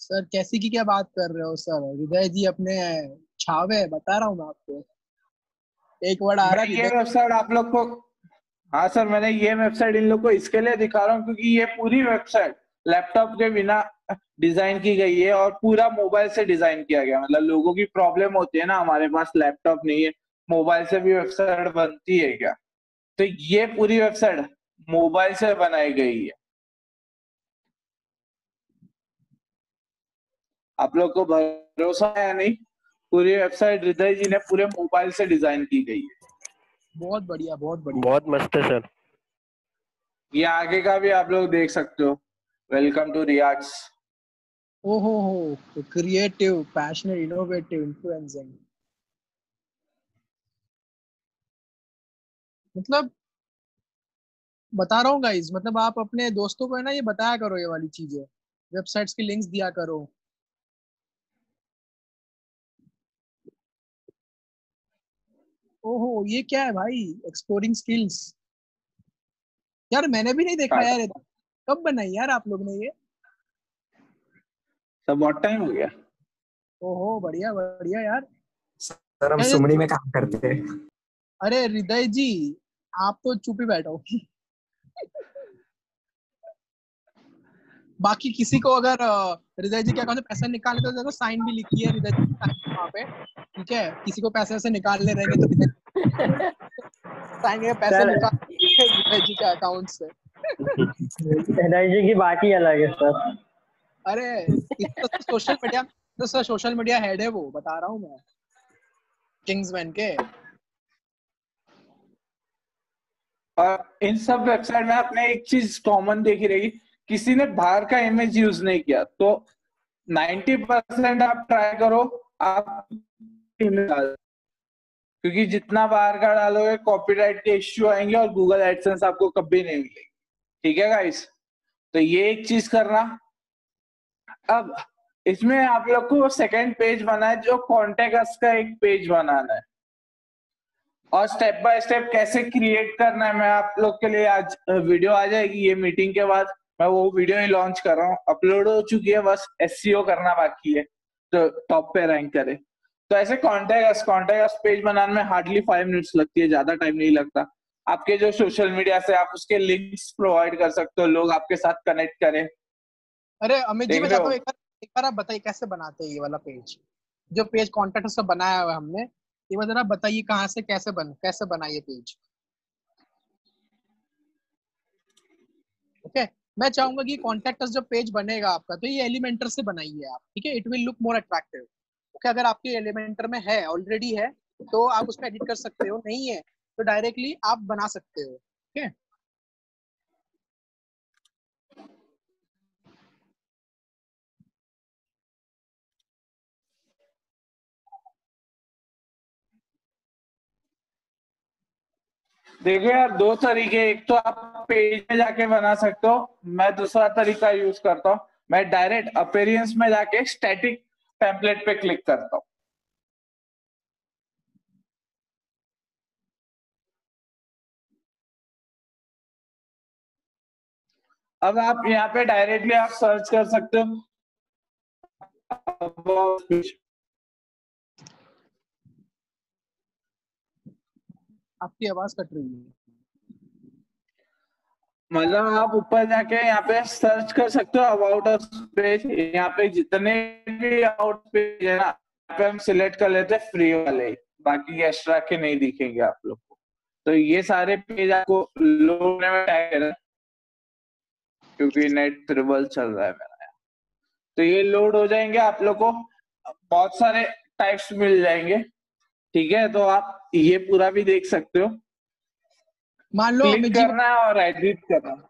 सर कैसी की क्या बात कर रहे हो सर? हृदय जी अपने छावे बता रहा हूँ मैं आपको। एक वर्ड आ रहा है ये वेबसाइट आप लोग को हाँ सर मैंने ये वेबसाइट इन लोग को इसके लिए दिखा रहा हूँ क्योंकि ये पूरी वेबसाइट लैपटॉप के बिना डिज़ाइन की गई है और पूरा मोबाइल से डिज़ाइन किया गया मतलब लोगों की प्रॉब्लम होती है ना हमारे पास लैपटॉप नहीं है मोबाइल से भी वेबसाइट बनती है क्या? तो ये पूरी वेबसाइट मोबाइल से बनाई गई है। आप लोग को भरोसा है नहीं? पूरी वेबसाइट हृदय जी ने पूरे मोबाइल से डिज़ाइन की गई है। बहुत बढ़िया बहुत बढ़िया। बहुत मस्त है सर। ये आगे का भी आप लोग देख सकते हो। वेलकम टू रियाक्स ओहो हो क्रिएटिव पैशनेट इनोवेटिव इन्फ्लुएंसिंग मतलब बता रहा हूँ गाइज़ मतलब आप अपने दोस्तों को है ना ये बताया करो ये वाली चीज़ें। वेबसाइट्स की लिंक्स दिया करो। ओहो ये क्या है भाई? एक्सप्लोरिंग स्किल्स यार मैंने भी नहीं देखा हाँ। यार तो। कब बनाई यार आप लोग ने ये? सब बहुत टाइम हो गया। ओहो बढ़िया बढ़िया यार। सर हम अरे- सुमड़ी में काम करते हैं। अरे हृदय जी आप तो चुप ही बैठो। बाकी किसी को अगर हृदय जी क्या कहते हैं, पैसे निकालने तो देखो साइन भी लिखी है हृदय जी की वहाँ पे ठीक है? किसी को पैसे ऐसे निकालने रहेंगे तो साइन पैसे निकाल हृदय जी के अकाउंट से एनर्जी की बात ही अलग है सर। अरे इसका तो सोशल मीडिया तो सर सोशल मीडिया हेड है वो बता रहा हूँ मैं। किंग्समैन के। और इन सब वेबसाइट में आपने एक चीज़ कॉमन देखी रहेगी किसी ने बाहर का इमेज यूज़ नहीं किया तो 90 परसेंट आप ट्राई करो, आप क्योंकि जितना बाहर का डालोगे कॉपीराइट के इश्यू आएँगे और गूगल एडसेंस आपको कभी नहीं मिलेगी। ठीक है गाइस तो ये एक चीज़ करना। अब इसमें आप लोग को सेकंड पेज बना है, जो कॉन्टेक्ट का एक पेज बनाना है। और स्टेप बाय स्टेप कैसे क्रिएट करना है, मैं आप लोग के लिए आज वीडियो आ जाएगी, ये मीटिंग के बाद। मैं वो वीडियो ही लॉन्च कर रहा हूँ। अपलोड हो चुकी है बस एस करना बाकी है तो टॉप पे रैंक करे। तो ऐसे कॉन्टेक्ट कॉन्टेक्ट पेज बनाने में हार्डली फाइव मिनट्स लगती है ज़्यादा टाइम नहीं लगता। आपके जो सोशल मीडिया से आप उसके लिंक्स प्रोवाइड कर सकते हो लोग आपके साथ कनेक्ट करें। अरे अमित जी मैं चाहता हूँ एक बार एक बार आप बताइए कैसे बनाते हैं ये वाला पेज जो पेज कॉन्टेक्ट से बनाया हुआ हमने ये बार जरा बताइए कहाँ से कैसे बन कैसे बना ये पेज ओके मैं चाहूँगा कि कॉन्टेक्ट जो पेज बनेगा आपका तो ये एलिमेंटर से बनाइए आप, ठीक है? It will look more attractive okay अगर आपके एलिमेंटर में है ऑलरेडी है तो आप उसमें एडिट कर सकते हो, नहीं है तो डायरेक्टली आप बना सकते हो, ठीक है? देखो यार, दो तरीके, एक तो आप पेज में जाके बना सकते हो, मैं दूसरा तरीका यूज़ करता हूँ, मैं डायरेक्ट अपेरियंस में जाके स्टैटिक टेम्पलेट पे क्लिक करता हूँ। अब आप यहाँ पे डायरेक्टली आप सर्च कर सकते हो। आपकी आवाज़ कट रही है। मतलब आप ऊपर जाके यहाँ पे सर्च कर सकते हो अबाउट अस पेज यहाँ पे जितने भी अबाउट पेज है ना पे हम सिलेक्ट कर लेते हैं फ्री वाले। बाकी एक्स्ट्रा के नहीं दिखेंगे आप लोग को। तो ये सारे पेज आपको लोड होने में टाइम है क्योंकि नेट ट्रिबल चल रहा है मेरा तो ये लोड हो जाएँगे आप लोग को। बहुत सारे टाइप्स मिल जाएँगे। ठीक है तो आप ये पूरा भी देख सकते हो। मान लो क्लिक करना और एडिट करना।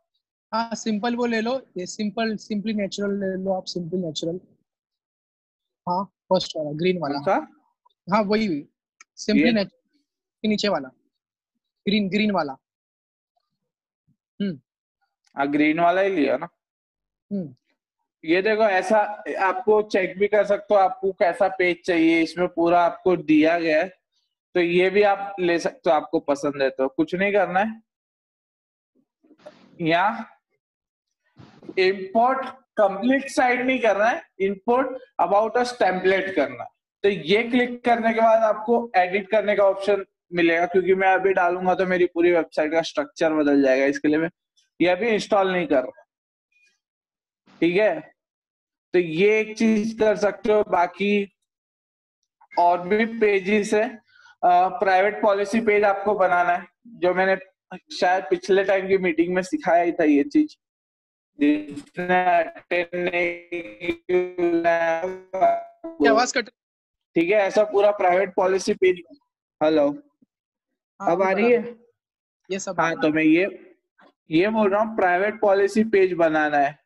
हाँ सिंपल वो ले लो। ये सिंपल सिंपली नेचुरल ले लो आप सिंपल नेचुरल हाँ फ़र्स्ट वाला ग्रीन वाला। सा? हाँ वही। सिंपली ये? नेचुरल नीचे वाला। ग्रीन ग्रीन वाला। हाँ ग्रीन वाला ही लिया ना। हम्म। ये देखो, ऐसा आपको चेक भी कर सकते हो, आपको कैसा पेज चाहिए, इसमें पूरा आपको दिया गया है तो ये भी आप ले सकते हो, आपको पसंद है तो। कुछ नहीं करना है। यहाँ इंपोर्ट कंप्लीट साइड नहीं करना है इंपोर्ट अबाउट अस टेम्पलेट करना है। तो ये क्लिक करने के बाद आपको एडिट करने का ऑप्शन मिलेगा, क्योंकि मैं अभी डालूँगा तो मेरी पूरी वेबसाइट का स्ट्रक्चर बदल जाएगा, इसके लिए मैं ये अभी इंस्टॉल नहीं कर रहा ठीक है? तो ये एक चीज़ कर सकते हो बाकी और भी पेजेस है। प्राइवेट पॉलिसी पेज आपको बनाना है जो मैंने शायद पिछले टाइम की मीटिंग में सिखाया ही था ये चीज़। आवाज़ कट ठीक है ऐसा पूरा प्राइवेट पॉलिसी पेज हेलो अब आ रही है? ये सब हाँ तो मैं ये ये बोल रहा हूँ प्राइवेट पॉलिसी पेज बनाना है।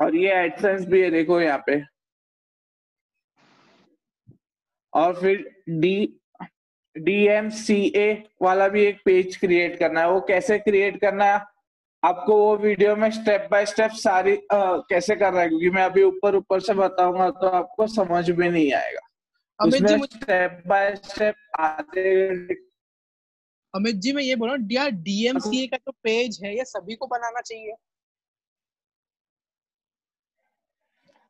और ये एडसेंस भी है देखो यहाँ पे। और फिर डी डीएमसीए वाला भी एक पेज क्रिएट करना है। वो कैसे क्रिएट करना है? आपको वो वीडियो में स्टेप बाय स्टेप सारी अ, कैसे करना है? क्योंकि मैं अभी ऊपर ऊपर से बताऊँगा तो आपको समझ में नहीं आएगा। अमित जी उसमें स्टेप बाय स्टेप घंटे अमित जी मैं ये बोल रहा हूँ डीएमसीए का जो पेज है ये सभी को बनाना चाहिए।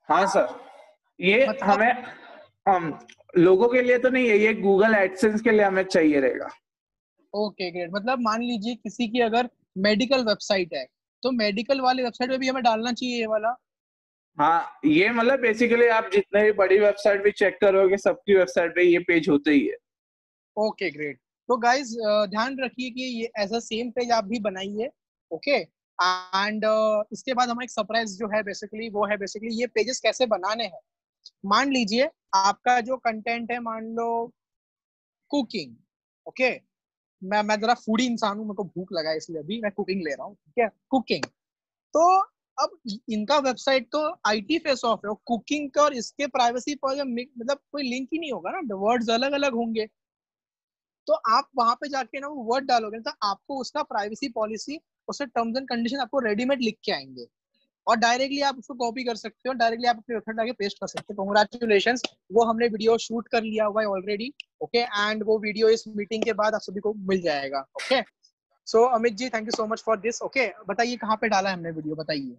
हाँ सर। ये मतलब- हमें हम लोगों के लिए तो नहीं है ये गूगल एडसेंस के लिए हमें चाहिए रहेगा। ओके ग्रेट मतलब मान लीजिए किसी की अगर मेडिकल वेबसाइट है तो मेडिकल वाली वेबसाइट पे भी हमें डालना चाहिए ये वाला? हाँ ये मतलब बेसिकली आप जितने भी बड़ी वेबसाइट भी चेक करोगे सबकी वेबसाइट पे ये पेज होते ही है। ओके ग्रेट तो गाइज़ ध्यान रखिए कि ये ऐसा सेम पेज आप भी बनाइए ओके? एंड uh, इसके बाद हमारा एक सरप्राइज़ जो है बेसिकली वो है बेसिकली ये पेजेस कैसे बनाने हैं? मान लीजिए आपका जो कंटेंट है मान लो कुकिंग ओके मैं मैं जरा फूडी इंसान हूँ मेरे को भूख लगा इसलिए अभी मैं कुकिंग ले रहा हूँ ठीक है? कुकिंग तो अब इनका वेबसाइट तो आईटी फेस ऑफ़ है कुकिंग का और इसके प्राइवेसी पर मतलब कोई लिंक ही नहीं होगा ना वर्ड्स अलग अलग होंगे। तो आप वहाँ पे जाके ना वो वर्ड डालोगे तो आपको उसका प्राइवेसी पॉलिसी उसके टर्म्स एंड कंडीशन आपको रेडीमेड लिख के आएँगे। और डायरेक्टली आप उसको कॉपी कर सकते हो डायरेक्टली आप अपने वेबसाइट आगे पेस्ट कर सकते हो। कॉन्ग्रेचुलेशन वो हमने वीडियो शूट कर लिया हुआ है ऑलरेडी ओके एंड वो वीडियो इस मीटिंग के बाद आप सभी को मिल जाएगा okay so Amit ji thank you so much for this okay बताइए कहाँ पे डाला है हमने वीडियो बताइए।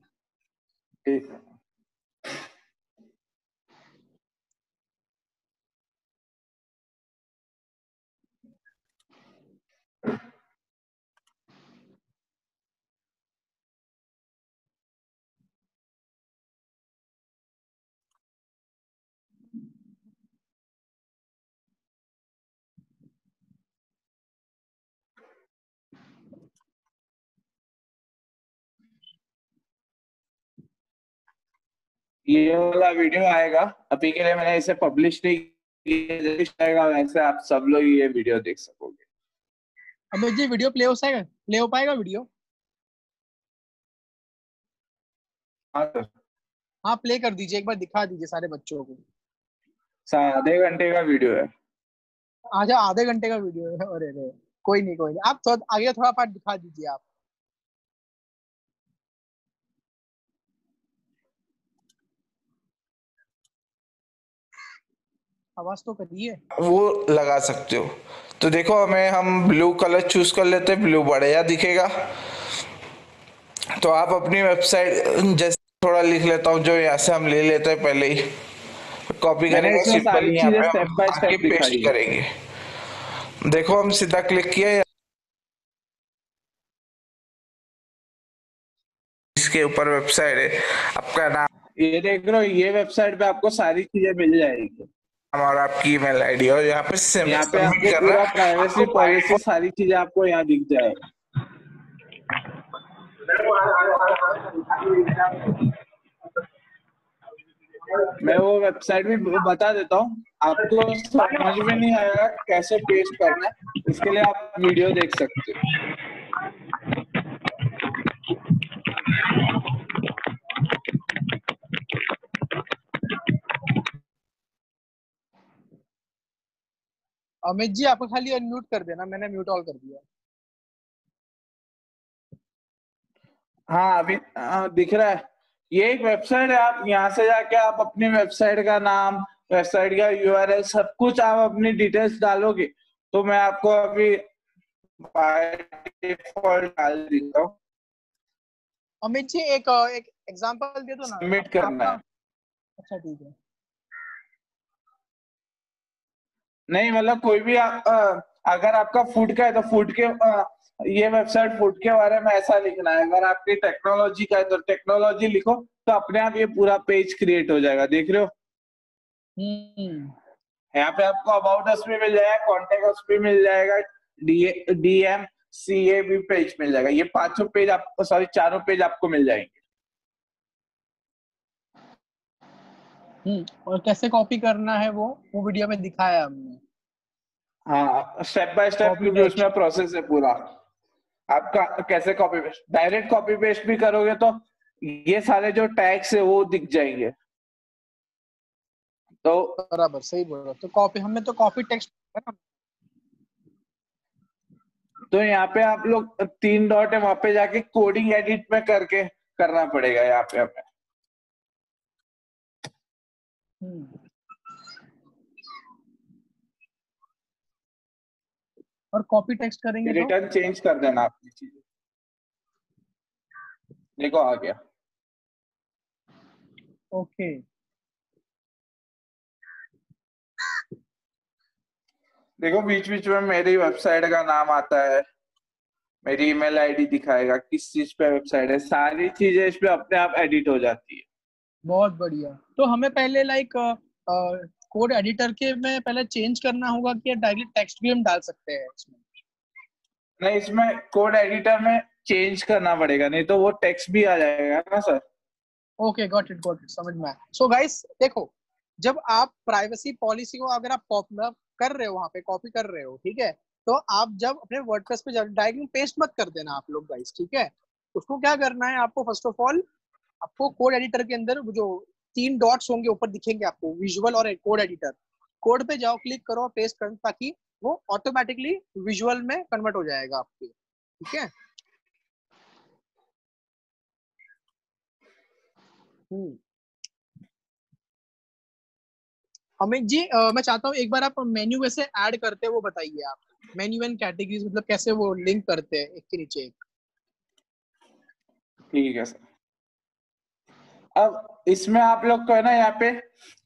ये वाला वीडियो आएगा। अभी के लिए मैंने इसे पब्लिश नहीं किया। आएगा वैसे आप सब लोग ये वीडियो देख सकोगे। अमित जी वीडियो प्ले हो पाएगा प्ले हो पाएगा वीडियो? हाँ सर हाँ प्ले कर दीजिए। एक बार दिखा दीजिए सारे बच्चों को। आधे घंटे का वीडियो है। अच्छा आधे घंटे का वीडियो है। अरे अरे कोई नहीं कोई नहीं। आप थोड़ा आगे थोड़ा पार्ट दिखा दीजिए आप। आवाज़ तो करिए। वो लगा सकते हो। तो देखो हमें हम ब्लू कलर चूज़ कर लेते हैं। ब्लू बढ़िया दिखेगा। तो आप अपनी वेबसाइट जैसे थोड़ा लिख लेता हूँ जो यहाँ से हम ले लेते हैं पहले ही। कॉपी करेंगे सिंपल दिखाई पेस्ट करेंगे। देखो हम सीधा क्लिक किया इसके ऊपर वेबसाइट है। आपका नाम ये देख रहे हो ये वेबसाइट पे आपको सारी चीज़ें मिल जाएगी। और आपकी ईमेल आईडी और यहाँ पे सिम- यहाँ पे submit आपको करना है। प्राइवेसी पॉलिसी सारी चीज़ें आपको यहाँ दिख जाएगा मैं वो वेबसाइट भी बता देता हूँ। आपको समझ में नहीं आएगा कैसे पेस्ट करना है। इसके लिए आप वीडियो देख सकते हो। अमित जी आपको खाली अनम्यूट कर देना मैंने म्यूट ऑल कर दिया। हाँ अभी हाँ, दिख रहा है। ये एक वेबसाइट है आप यहाँ से जाके आप अपनी वेबसाइट का नाम वेबसाइट का यूआरएल सब कुछ आप अपनी डिटेल्स डालोगे तो मैं आपको अभी डाल देता हूँ। अमित जी एक एक एग्जांपल दे दो ना। सबमिट करना है। अच्छा ठीक है। नहीं मतलब कोई भी आप, अ, अगर आपका फ़ूड का है तो फ़ूड के अ, ये वेबसाइट फ़ूड के बारे में ऐसा लिखना है। अगर आपकी टेक्नोलॉजी का है तो टेक्नोलॉजी लिखो तो अपने आप ये पूरा पेज क्रिएट हो जाएगा। देख रहे हो? हम्म। यहाँ पे आपको अबाउट अस भी मिल जाएगा कॉन्टेक्ट अस भी मिल जाएगा डीएम सी ए भी पेज मिल जाएगा। ये पाँचों पेज आपको सॉरी चारों पेज आपको मिल जाएँगे हम्म और कैसे कॉपी करना है वो? वो वीडियो में दिखाया हमने। हाँ स्टेप बाय स्टेप उसमें प्रोसेस है पूरा। आपका कैसे copy paste direct copy paste भी करोगे तो ये सारे जो टैग्स है वो दिख जाएँगे। तो बराबर सही बोल रहा हो। तो कॉपी हमें तो कॉपी टेक्स्ट तो यहाँ पे आप लोग तीन डॉट है वहाँ पे जाके कोडिंग एडिट में करके करना पड़ेगा यहाँ पे हमें। हम्म। और कॉपी टेक्स्ट करेंगे तो? रिटर्न चेंज कर देना अपनी चीज़ें। देखो आ गया। ओके देखो बीच बीच में मेरी वेबसाइट का नाम आता है। मेरी ईमेल आईडी दिखाएगा। किस चीज़ पे वेबसाइट है? सारी चीज़ें इस पे अपने आप एडिट हो जाती है। बहुत बढ़िया। तो हमें पहले लाइक कोड एडिटर के में पहले चेंज करना होगा कि डायरेक्टली टेक्स्ट भी हम डाल सकते हैं इसमें। नहीं इसमें कोड एडिटर में चेंज करना पड़ेगा नहीं तो वो टेक्स्ट भी आ जाएगा ना sir okay got it got it समझ में सो गाइस देखो जब आप प्राइवेसी पॉलिसी को अगर आप कॉपी कर रहे हो वहाँ पे कॉपी कर रहे हो ठीक है? तो आप जब अपने वर्डप्रेस पे डायरेक्टली पेस्ट मत कर देना आप लोग गाइस ठीक है? उसको क्या करना है आपको फ़र्स्ट ऑफ़ ऑल आपको कोड एडिटर के अंदर वो जो तीन डॉट्स होंगे ऊपर दिखेंगे आपको विजुअल और कोड एडिटर कोड पे जाओ क्लिक करो पेस्ट करो ताकि वो ऑटोमेटिकली विजुअल में कन्वर्ट हो जाएगा आपके ठीक है? हम्म. अमित जी अ, मैं चाहता हूँ एक बार आप मेन्यू कैसे ऐड करते हैं वो बताइए आप. मेन्यू एंड कैटेगरीज मतलब कैसे वो लिंक करते हैं एक के नीचे एक? ठीक है सर. अब इसमें आप लोग को है ना यहाँ पे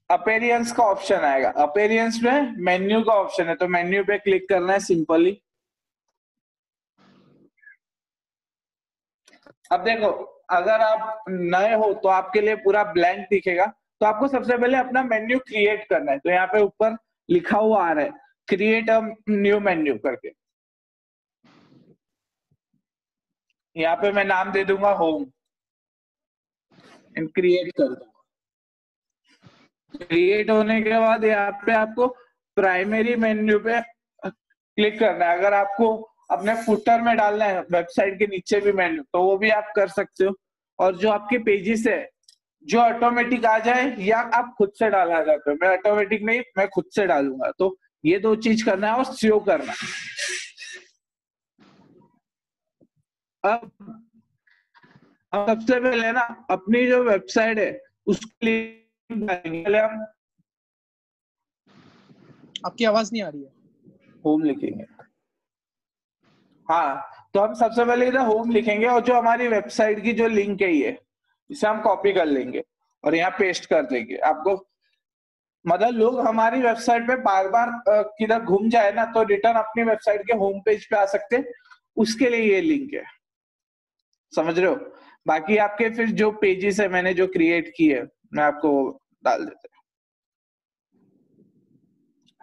अपेरियंस का ऑप्शन आएगा। अपेरियंस में मेन्यू का ऑप्शन है तो मेन्यू पे क्लिक करना है सिंपली अब देखो, अगर आप नए हो तो आपके लिए पूरा ब्लैंक दिखेगा। तो आपको सबसे पहले अपना मेन्यू क्रिएट करना है। तो यहाँ पे ऊपर लिखा हुआ आ रहा है क्रिएट अ न्यू मेन्यू करके। यहाँ पे मैं नाम दे दूँगा होम एंड क्रिएट कर दूँगा। क्रिएट होने के बाद यहाँ पे आपको प्राइमरी मेन्यू पे क्लिक करना है। अगर आपको अपने फुटर में डालना है वेबसाइट के नीचे भी मेन्यू तो वो भी आप कर सकते हो। और जो आपके पेजेस है, जो ऑटोमेटिक आ जाए, या आप खुद से डालना चाहते हो। मैं ऑटोमेटिक नहीं, मैं खुद से डालूँगा। तो ये दो चीज़ करना है और सेव करना अब अब सबसे पहले ना अपनी जो वेबसाइट है उसके लिए पहले हम आपकी आवाज़ नहीं आ रही है। होम लिखेंगे। हाँ तो हम सबसे पहले इधर होम लिखेंगे और जो हमारी वेबसाइट की जो लिंक है ये इसे हम कॉपी कर लेंगे और यहाँ पेस्ट कर देंगे। आपको मतलब लोग हमारी वेबसाइट पे बार बार किधर घूम जाए ना तो रिटर्न अपनी वेबसाइट के होम पेज पे आ सकते उसके लिए ये लिंक है। समझ रहे हो? बाकी आपके फिर जो पेजेस है, मैंने जो क्रिएट की है मैं आपको डाल देता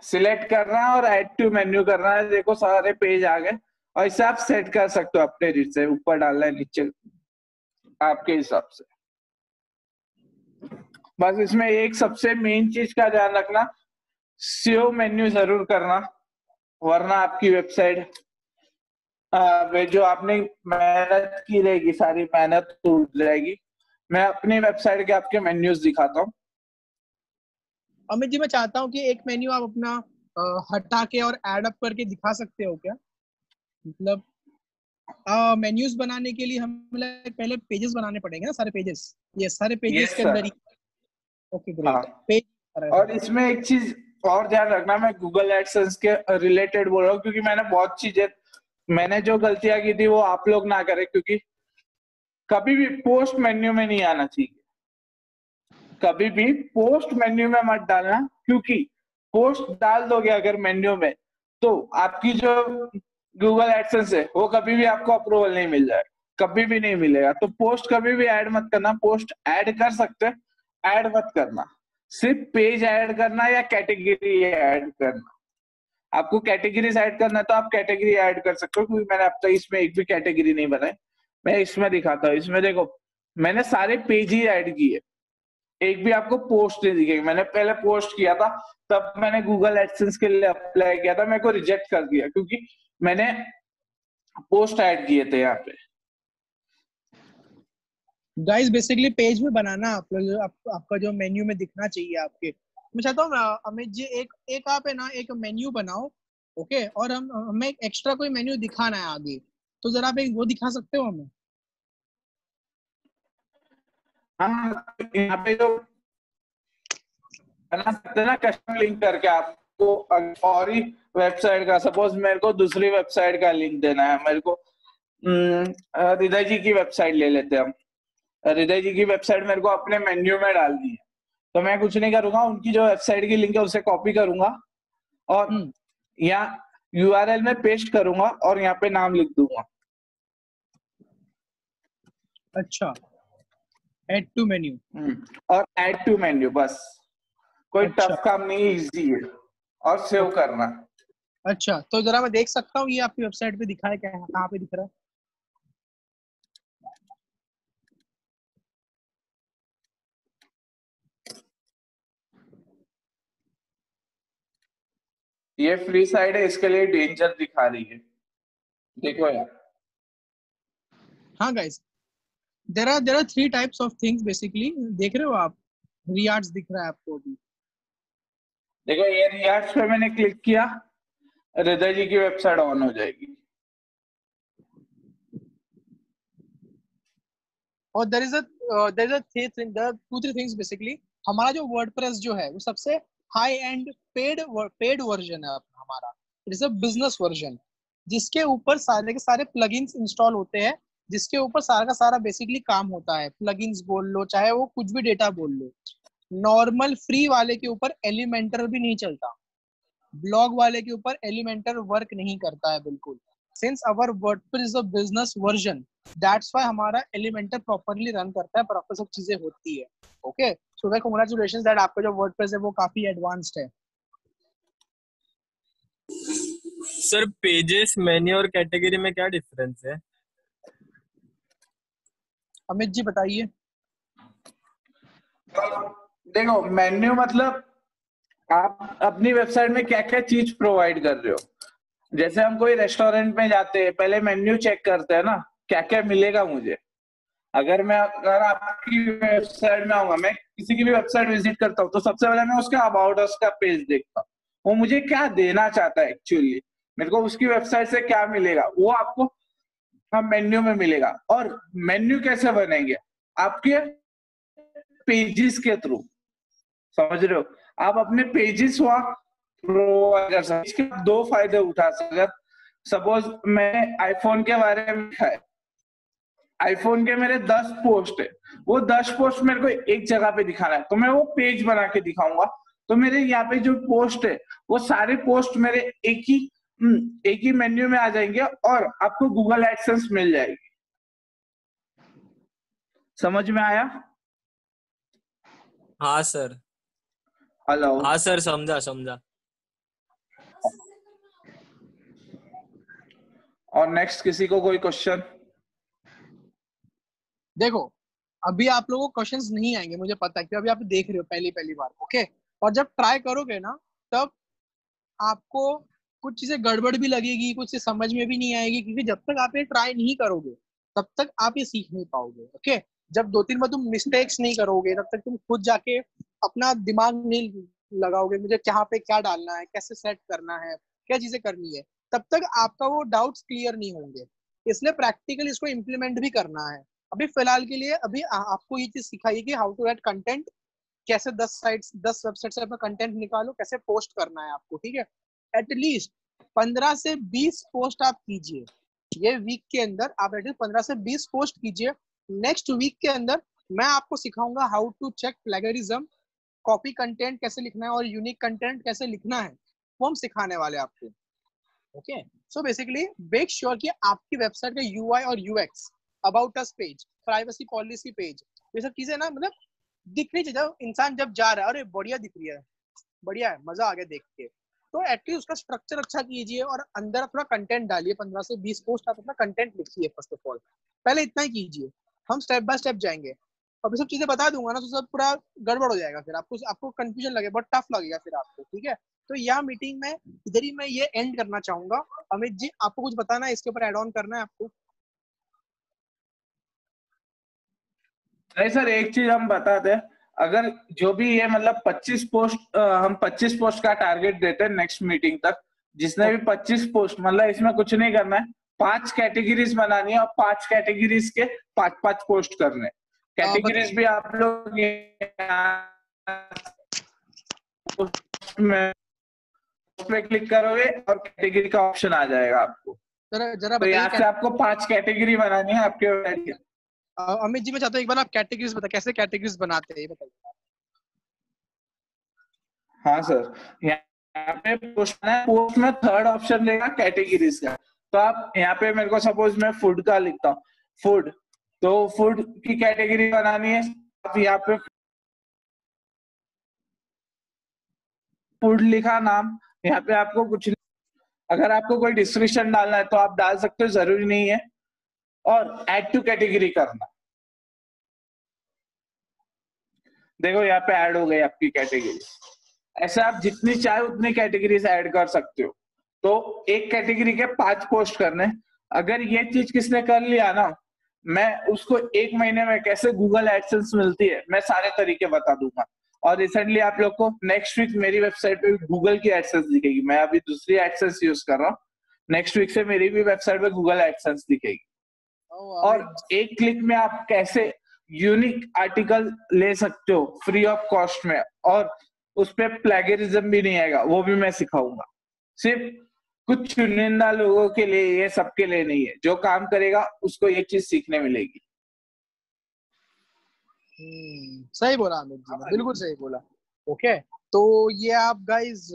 सिलेक्ट करना है और ऐड टू मेन्यू करना है देखो सारे पेज आ गए। और इसे आप सेट कर सकते हो अपने रीच से, ऊपर डालना है, नीचे आपके हिसाब से। बस इसमें एक सबसे मेन चीज़ का ध्यान रखना सेव मेन्यू ज़रूर करना, वरना आपकी वेबसाइट जो आपने मेहनत की रहेगी सारी मेहनत टूट जाएगी मैं अपनी वेबसाइट के आपके मेन्यूज दिखाता हूँ। अमित जी मैं चाहता हूँ कि एक मेन्यू आप अपना हटा के और ऐड अप करके दिखा सकते हो क्या? मतलब मेन्यूज बनाने के लिए हमें पहले पेजेस बनाने पड़ेंगे ना सारे पेजेस ये सारे पेजेस Yes, के अंदर ही। ओके हाँ। पेज और इसमें एक चीज़ और ध्यान रखना मैं गूगल एडसेंस के रिलेटेड बोल रहा हूँ क्योंकि मैंने बहुत चीज़ें मैंने जो गलतियाँ की थी, वो आप लोग ना करें, क्योंकि कभी भी पोस्ट मेन्यू में नहीं आना चाहिए। कभी भी पोस्ट मेन्यू में मत डालना, क्योंकि पोस्ट डाल दोगे अगर मेन्यू में तो आपकी जो गूगल एडसेंस है, वो कभी भी आपको अप्रूवल नहीं मिल जाएगा। कभी भी नहीं मिलेगा। तो पोस्ट कभी भी ऐड मत करना। पोस्ट ऐड कर सकते ऐड मत करना। सिर्फ़ पेज ऐड करना या कैटेगरी ऐड करना। आपको कैटेगरीज ऐड करना है तो आप कैटेगरी ऐड कर सकते हो क्योंकि मैंने अब तक इसमें एक भी कैटेगरी नहीं बनाई। मैं इसमें दिखाता हूँ इसमें देखो मैंने सारे पेज ही ऐड किए। एक भी आपको पोस्ट नहीं दिखेगी। मैंने पहले पोस्ट किया था तब मैंने गूगल एडसेंस के लिए अप्लाई किया था मेरे को रिजेक्ट कर दिया क्योंकि मैंने पोस्ट ऐड किए थे यहाँ पे। गाइस बेसिकली पेज में बनाना आप आप, आपका जो मेन्यू में दिखना चाहिए आपके। मैं चाहता हूँ अमित जी एक एक आप है ना एक मेन्यू बनाओ ओके और हम हमें एक एक्स्ट्रा कोई मेन्यू दिखाना है आगे। तो जरा आप एक वो दिखा सकते हो हमें? हाँ सकते ना लिंक करके आपको और वेबसाइट का सपोज़ मेरे को दूसरी वेबसाइट का लिंक देना है मेरे को हम्म, हृदय जी की वेबसाइट ले लेते हैं हम। हृदय जी की वेबसाइट मेरे को अपने मेन्यू में डालनी है। तो मैं कुछ नहीं करूँगा उनकी जो वेबसाइट की लिंक है उसे कॉपी करूँगा और हम्म। यहाँ यूआरएल में पेस्ट करूँगा और यहाँ पे नाम लिख दूँगा। अच्छा। एड टू मेन्यू और एड टू मेन्यू बस। कोई अच्छा। टफ काम नहीं इजी है। और सेव करना। अच्छा तो जरा मैं देख सकता हूँ ये आपकी वेबसाइट पे दिखा है क्या कहाँ पे दिख रहा है? ये फ्री साइड है इसके लिए डेंजर दिखा रही है। देखो यार। हाँ guys there are there are three types of things basically देख रहे हो आप? रियार्ड्स दिख रहा है आपको अभी। देखो ये रियाक्ट पे मैंने क्लिक किया हृदय जी की वेबसाइट ऑन हो जाएगी। और there is a there is three thing two three things basically हमारा जो वर्डप्रेस जो है वो सबसे high and paid paid version है हमारा। It is a business version जिसके ऊपर सारे के सारे प्लगइन्स इंस्टॉल होते हैं, जिसके ऊपर सारा का सारा बेसिकली काम होता है। प्लगइन्स बोल लो, चाहे वो कुछ भी डेटा बोल लो। नॉर्मल फ्री वाले के ऊपर एलिमेंटर भी नहीं चलता। ब्लॉग वाले के ऊपर एलिमेंटर वर्क नहीं करता है बिल्कुल। Since our WordPress is a business version that's why हमारा एलिमेंटर प्रॉपरली रन करता है प्रॉपर सब चीज़ें होती है। Okay so we congratulations that आपका जो वर्डप्रेस है वो काफ़ी एडवांस्ड है। सर पेजेस मेन्यू और कैटेगरी में क्या डिफरेंस है? अमित जी बताइए। देखो मेन्यू मतलब आप अपनी वेबसाइट में क्या क्या चीज़ प्रोवाइड कर रहे हो? जैसे हम कोई रेस्टोरेंट में जाते हैं पहले मेन्यू चेक करते हैं ना क्या क्या मिलेगा मुझे? अगर मैं, अगर आपकी वेबसाइट में आऊँगा, मैं किसी की भी वेबसाइट विज़िट करता हूँ तो सबसे पहले मैं उसका अबाउट अस का पेज देखता हूँ। वो मुझे क्या देना चाहता है एक्चुअली मेरे को उसकी वेबसाइट से क्या मिलेगा? वो आपको हम मेन्यू में मिलेगा। और मेन्यू कैसे बनेंगे? आपके पेजेस के थ्रू समझ रहे हो? आप अपने पेजेस वहाँ प्रोवाइड कर सकते दो फ़ायदे उठा सकते सपोज़ मैंने आईफोन के बारे में है। आईफोन के मेरे दस पोस्ट है। वो दस पोस्ट मेरे को एक जगह पे दिखाना है। तो मैं वो पेज बना के दिखाऊँगा। तो मेरे यहाँ पे जो पोस्ट है वो सारे पोस्ट मेरे एक ही हम्म, एक ही मेन्यू में आ जाएँगे और आपको गूगल एडसेंस मिल जाएगी। समझ में आया? हाँ सर। हेलो हाँ सर समझा समझा। और नेक्स्ट किसी को कोई क्वेश्चन देखो, अभी आप लोगों को क्वेश्चंस नहीं आएँगे, मुझे पता है कि अभी आप देख रहे हो पहली पहली बार ओके और जब ट्राई करोगे ना, तब आपको कुछ चीज़ें गड़बड़ भी लगेगी, कुछ चीज़ समझ में भी नहीं आएगी, क्योंकि जब तक आप ये ट्राई नहीं करोगे, तब तक आप ये सीख नहीं पाओगे ओके जब दो तीन बार तुम मिस्टेक्स नहीं करोगे, तब तक तुम खुद जाके अपना दिमाग नहीं लगाओगे, मुझे कहाँ पे क्या डालना है, कैसे सेट करना है, क्या चीज़ें करनी है, तब तक आपका वो डाउट्स क्लियर नहीं होंगे। इसलिए प्रैक्टिकली इसको इम्प्लीमेंट भी करना है। अभी फ़िलहाल के लिए, अभी आपको ये चीज़ सिखाइए कि हाउ टू ऐड कंटेंट कैसे दस साइट्स दस वेबसाइट से अपना कंटेंट निकालो, कैसे पोस्ट करना है आपको, ठीक है? एटलीस्ट पंद्रह से बीस पोस्ट आप कीजिए, ये वीक के अंदर आप एटलीस्ट पंद्रह से बीस पोस्ट कीजिए। नेक्स्ट वीक के अंदर मैं आपको सिखाऊँगा how to check plagiarism copy content कैसे लिखना है और यूनिक कंटेंट कैसे लिखना है, वो हम सिखाने वाले आपको okay so basically make sure कि आपकी वेबसाइट का यूआई और UX about us page privacy policy page ये सब चीज़ें ना मतलब दिख रही जब इंसान जब जा रहा है, अरे, बढ़िया दिख रही है। बढ़िया है, मज़ा आ गया देख के। तो एटलीस्ट उसका स्ट्रक्चर अच्छा कीजिए और अंदर थोड़ा कंटेंट डालिए। पंद्रह से बीस पोस्ट आप अपना कंटेंट लिखिए फ़र्स्ट ऑफ़ ऑल पहले इतना ही कीजिए। हम स्टेप बाय स्टेप जाएँगे। अब सब चीज़ें बता दूँगा ना तो सब पूरा गड़बड़ हो जाएगा फिर। आपको आपको कंफ्यूजन लगेगा, बहुत टफ लगेगा फिर आपको, ठीक है? तो यह मीटिंग में, इधर ही मैं ये एंड करना चाहूँगा। अमित जी, आपको कुछ बताना है? इसके ऊपर एड ऑन करना है आपको? नहीं सर एक चीज़ हम बता दें अगर जो भी ये मतलब 25 पोस्ट हम 25 पोस्ट का टारगेट देते हैं नेक्स्ट मीटिंग तक जिसने भी 25 पोस्ट मतलब इसमें कुछ नहीं करना है पाँच कैटेगरीज बनानी है और पाँच कैटेगरीज के पाँच पाँच पोस्ट करने। कैटेगरीज भी आप लोग में पे क्लिक करोगे और कैटेगरी का ऑप्शन आ जाएगा आपको। जरा जरा तो यहाँ से आपको पाँच कैटेगरी बनानी है आपके अमित जी, मैं चाहता हूँ एक बार आप कैटेगरीज बता कैसे कैटेगरीज बनाते हैं बताइए। हाँ सर यहाँ पे पोस्ट पोस्ट में थर्ड ऑप्शन रहेगा कैटेगरीज का। तो आप यहाँ पे मेरे को सपोज़ मैं फ़ूड का लिखता हूँ। फ़ूड तो फ़ूड की कैटेगरी बनानी है। आप यहाँ पे फ़ूड लिखा नाम। यहाँ पे आपको कुछ अगर आपको कोई डिस्क्रिप्शन डालना है तो आप डाल सकते हो, ज़रूरी नहीं है। और एड टू कैटेगरी करना। देखो, यहाँ पे ऐड हो गई आपकी कैटेगरी ऐसे आप जितनी चाहे उतनी कैटेगरीज ऐड कर सकते हो। तो एक कैटेगरी के पाँच पोस्ट करने। अगर ये चीज़ किसने कर लिया ना, मैं उसको एक महीने में कैसे गूगल एडसेंस मिलती है, मैं सारे तरीके बता दूँगा। और रिसेंटली आप लोग को नेक्स्ट वीक मेरी वेबसाइट पे गूगल की एडसेंस दिखेगी। मैं अभी दूसरी एडसेंस यूज़ कर रहा हूँ। नेक्स्ट वीक से मेरी भी वेबसाइट पे गूगल एडसेंस दिखेगी। और एक क्लिक में आप कैसे यूनिक आर्टिकल ले सकते हो फ्री ऑफ़ कॉस्ट में और उस पे प्लेगरिज्म भी नहीं आएगा वो भी मैं सिखाऊँगा। सिर्फ़ कुछ चुनिंदा लोगों के लिए ये सबके लिए नहीं है जो काम करेगा उसको ये चीज़ सीखने मिलेगी। हम्म, सही बोला अमित जी ने बिल्कुल सही बोला। ओके तो ये आप गाइस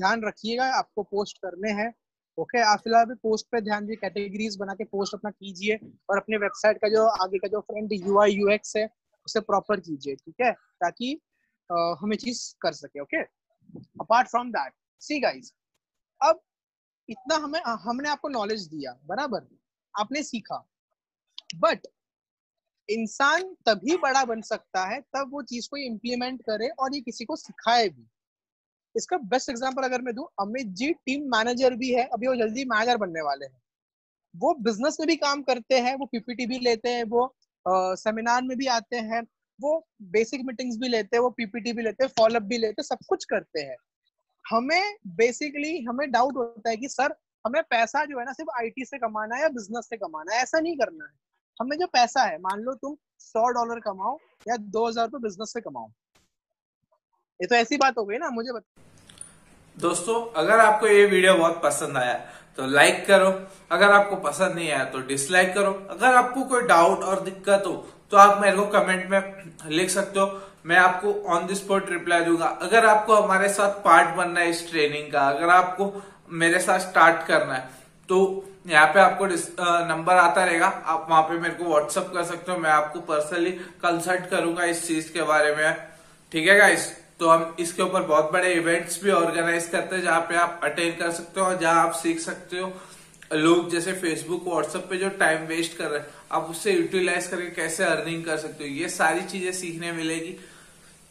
ध्यान रखिएगा आपको पोस्ट करने हैं। ओके आप फ़िलहाल अभी पोस्ट पे ध्यान दीजिए कैटेगरीज बना के पोस्ट अपना कीजिए और अपने वेबसाइट का जो आगे का जो front U I U X है, उसे प्रॉपर कीजिए, ठीक है? ताकि हम ये चीज़ कर सके okay apart from that see guys अब इतना हमें, हमने आपको नॉलेज दिया, बराबर? आपने सीखा। बट इंसान तभी बड़ा बन सकता है, तब वो चीज़ को इम्प्लीमेंट करे और ये किसी को सिखाए भी। इसका बेस्ट एग्जांपल अगर मैं दूँ, अमित जी टीम मैनेजर भी है, अभी वो जल्दी मैनेजर बनने वाले हैं। वो बिज़नेस में भी काम करते हैं, वो पीपीटी भी लेते हैं, वो सेमिनार में भी आते हैं, वो बेसिक मीटिंग्स भी लेते हैं, वो पीपीटी भी लेते हैं फॉलोअप भी लेते हैं, सब कुछ करते हैं। हमें बेसिकली हमें डाउट होता है कि सर, हमें पैसा जो है ना, सिर्फ़ आईटी से कमाना है या बिज़नेस से कमाना है, ऐसा नहीं करना है। हमें जो पैसा है, मान लो तुम सौ डॉलर कमाओ या दो हज़ार रुपये बिज़नेस से कमाओ। ये तो ऐसी बात हो गई ना, मुझे बता दोस्तों, अगर आपको ये वीडियो बहुत पसंद आया तो लाइक करो। अगर आपको पसंद नहीं आया तो डिसलाइक करो। अगर आपको कोई डाउट और दिक्कत हो तो आप मेरे को कमेंट में लिख सकते हो। मैं आपको ऑन द स्पॉट रिप्लाई दूँगा। अगर आपको हमारे साथ पार्ट बनना है इस ट्रेनिंग का, अगर आपको मेरे साथ स्टार्ट करना है तो यहाँ पे आपको नंबर आता रहेगा। आप वहाँ पे मेरे को व्हाट्सअप कर सकते हो। मैं आपको पर्सनली कंसल्ट करूँगा इस चीज़ के बारे में। ठीक है गाइस तो हम इसके ऊपर बहुत बड़े इवेंट्स भी ऑर्गेनाइज करते हैं जहाँ पे आप अटेंड कर सकते हो जहाँ आप सीख सकते हो। लोग जैसे फेसबुक व्हाट्सएप पे जो टाइम वेस्ट कर रहे हैं, आप उससे यूटिलाइज करके कैसे अर्निंग कर सकते हो? ये सारी चीज़ें सीखने मिलेगी।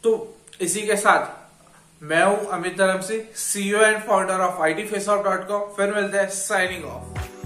तो इसी के साथ, मैं हूँ Amit Dharm Singh CEO and founder of I T फिर मिलते हैं साइनिंग ऑफ़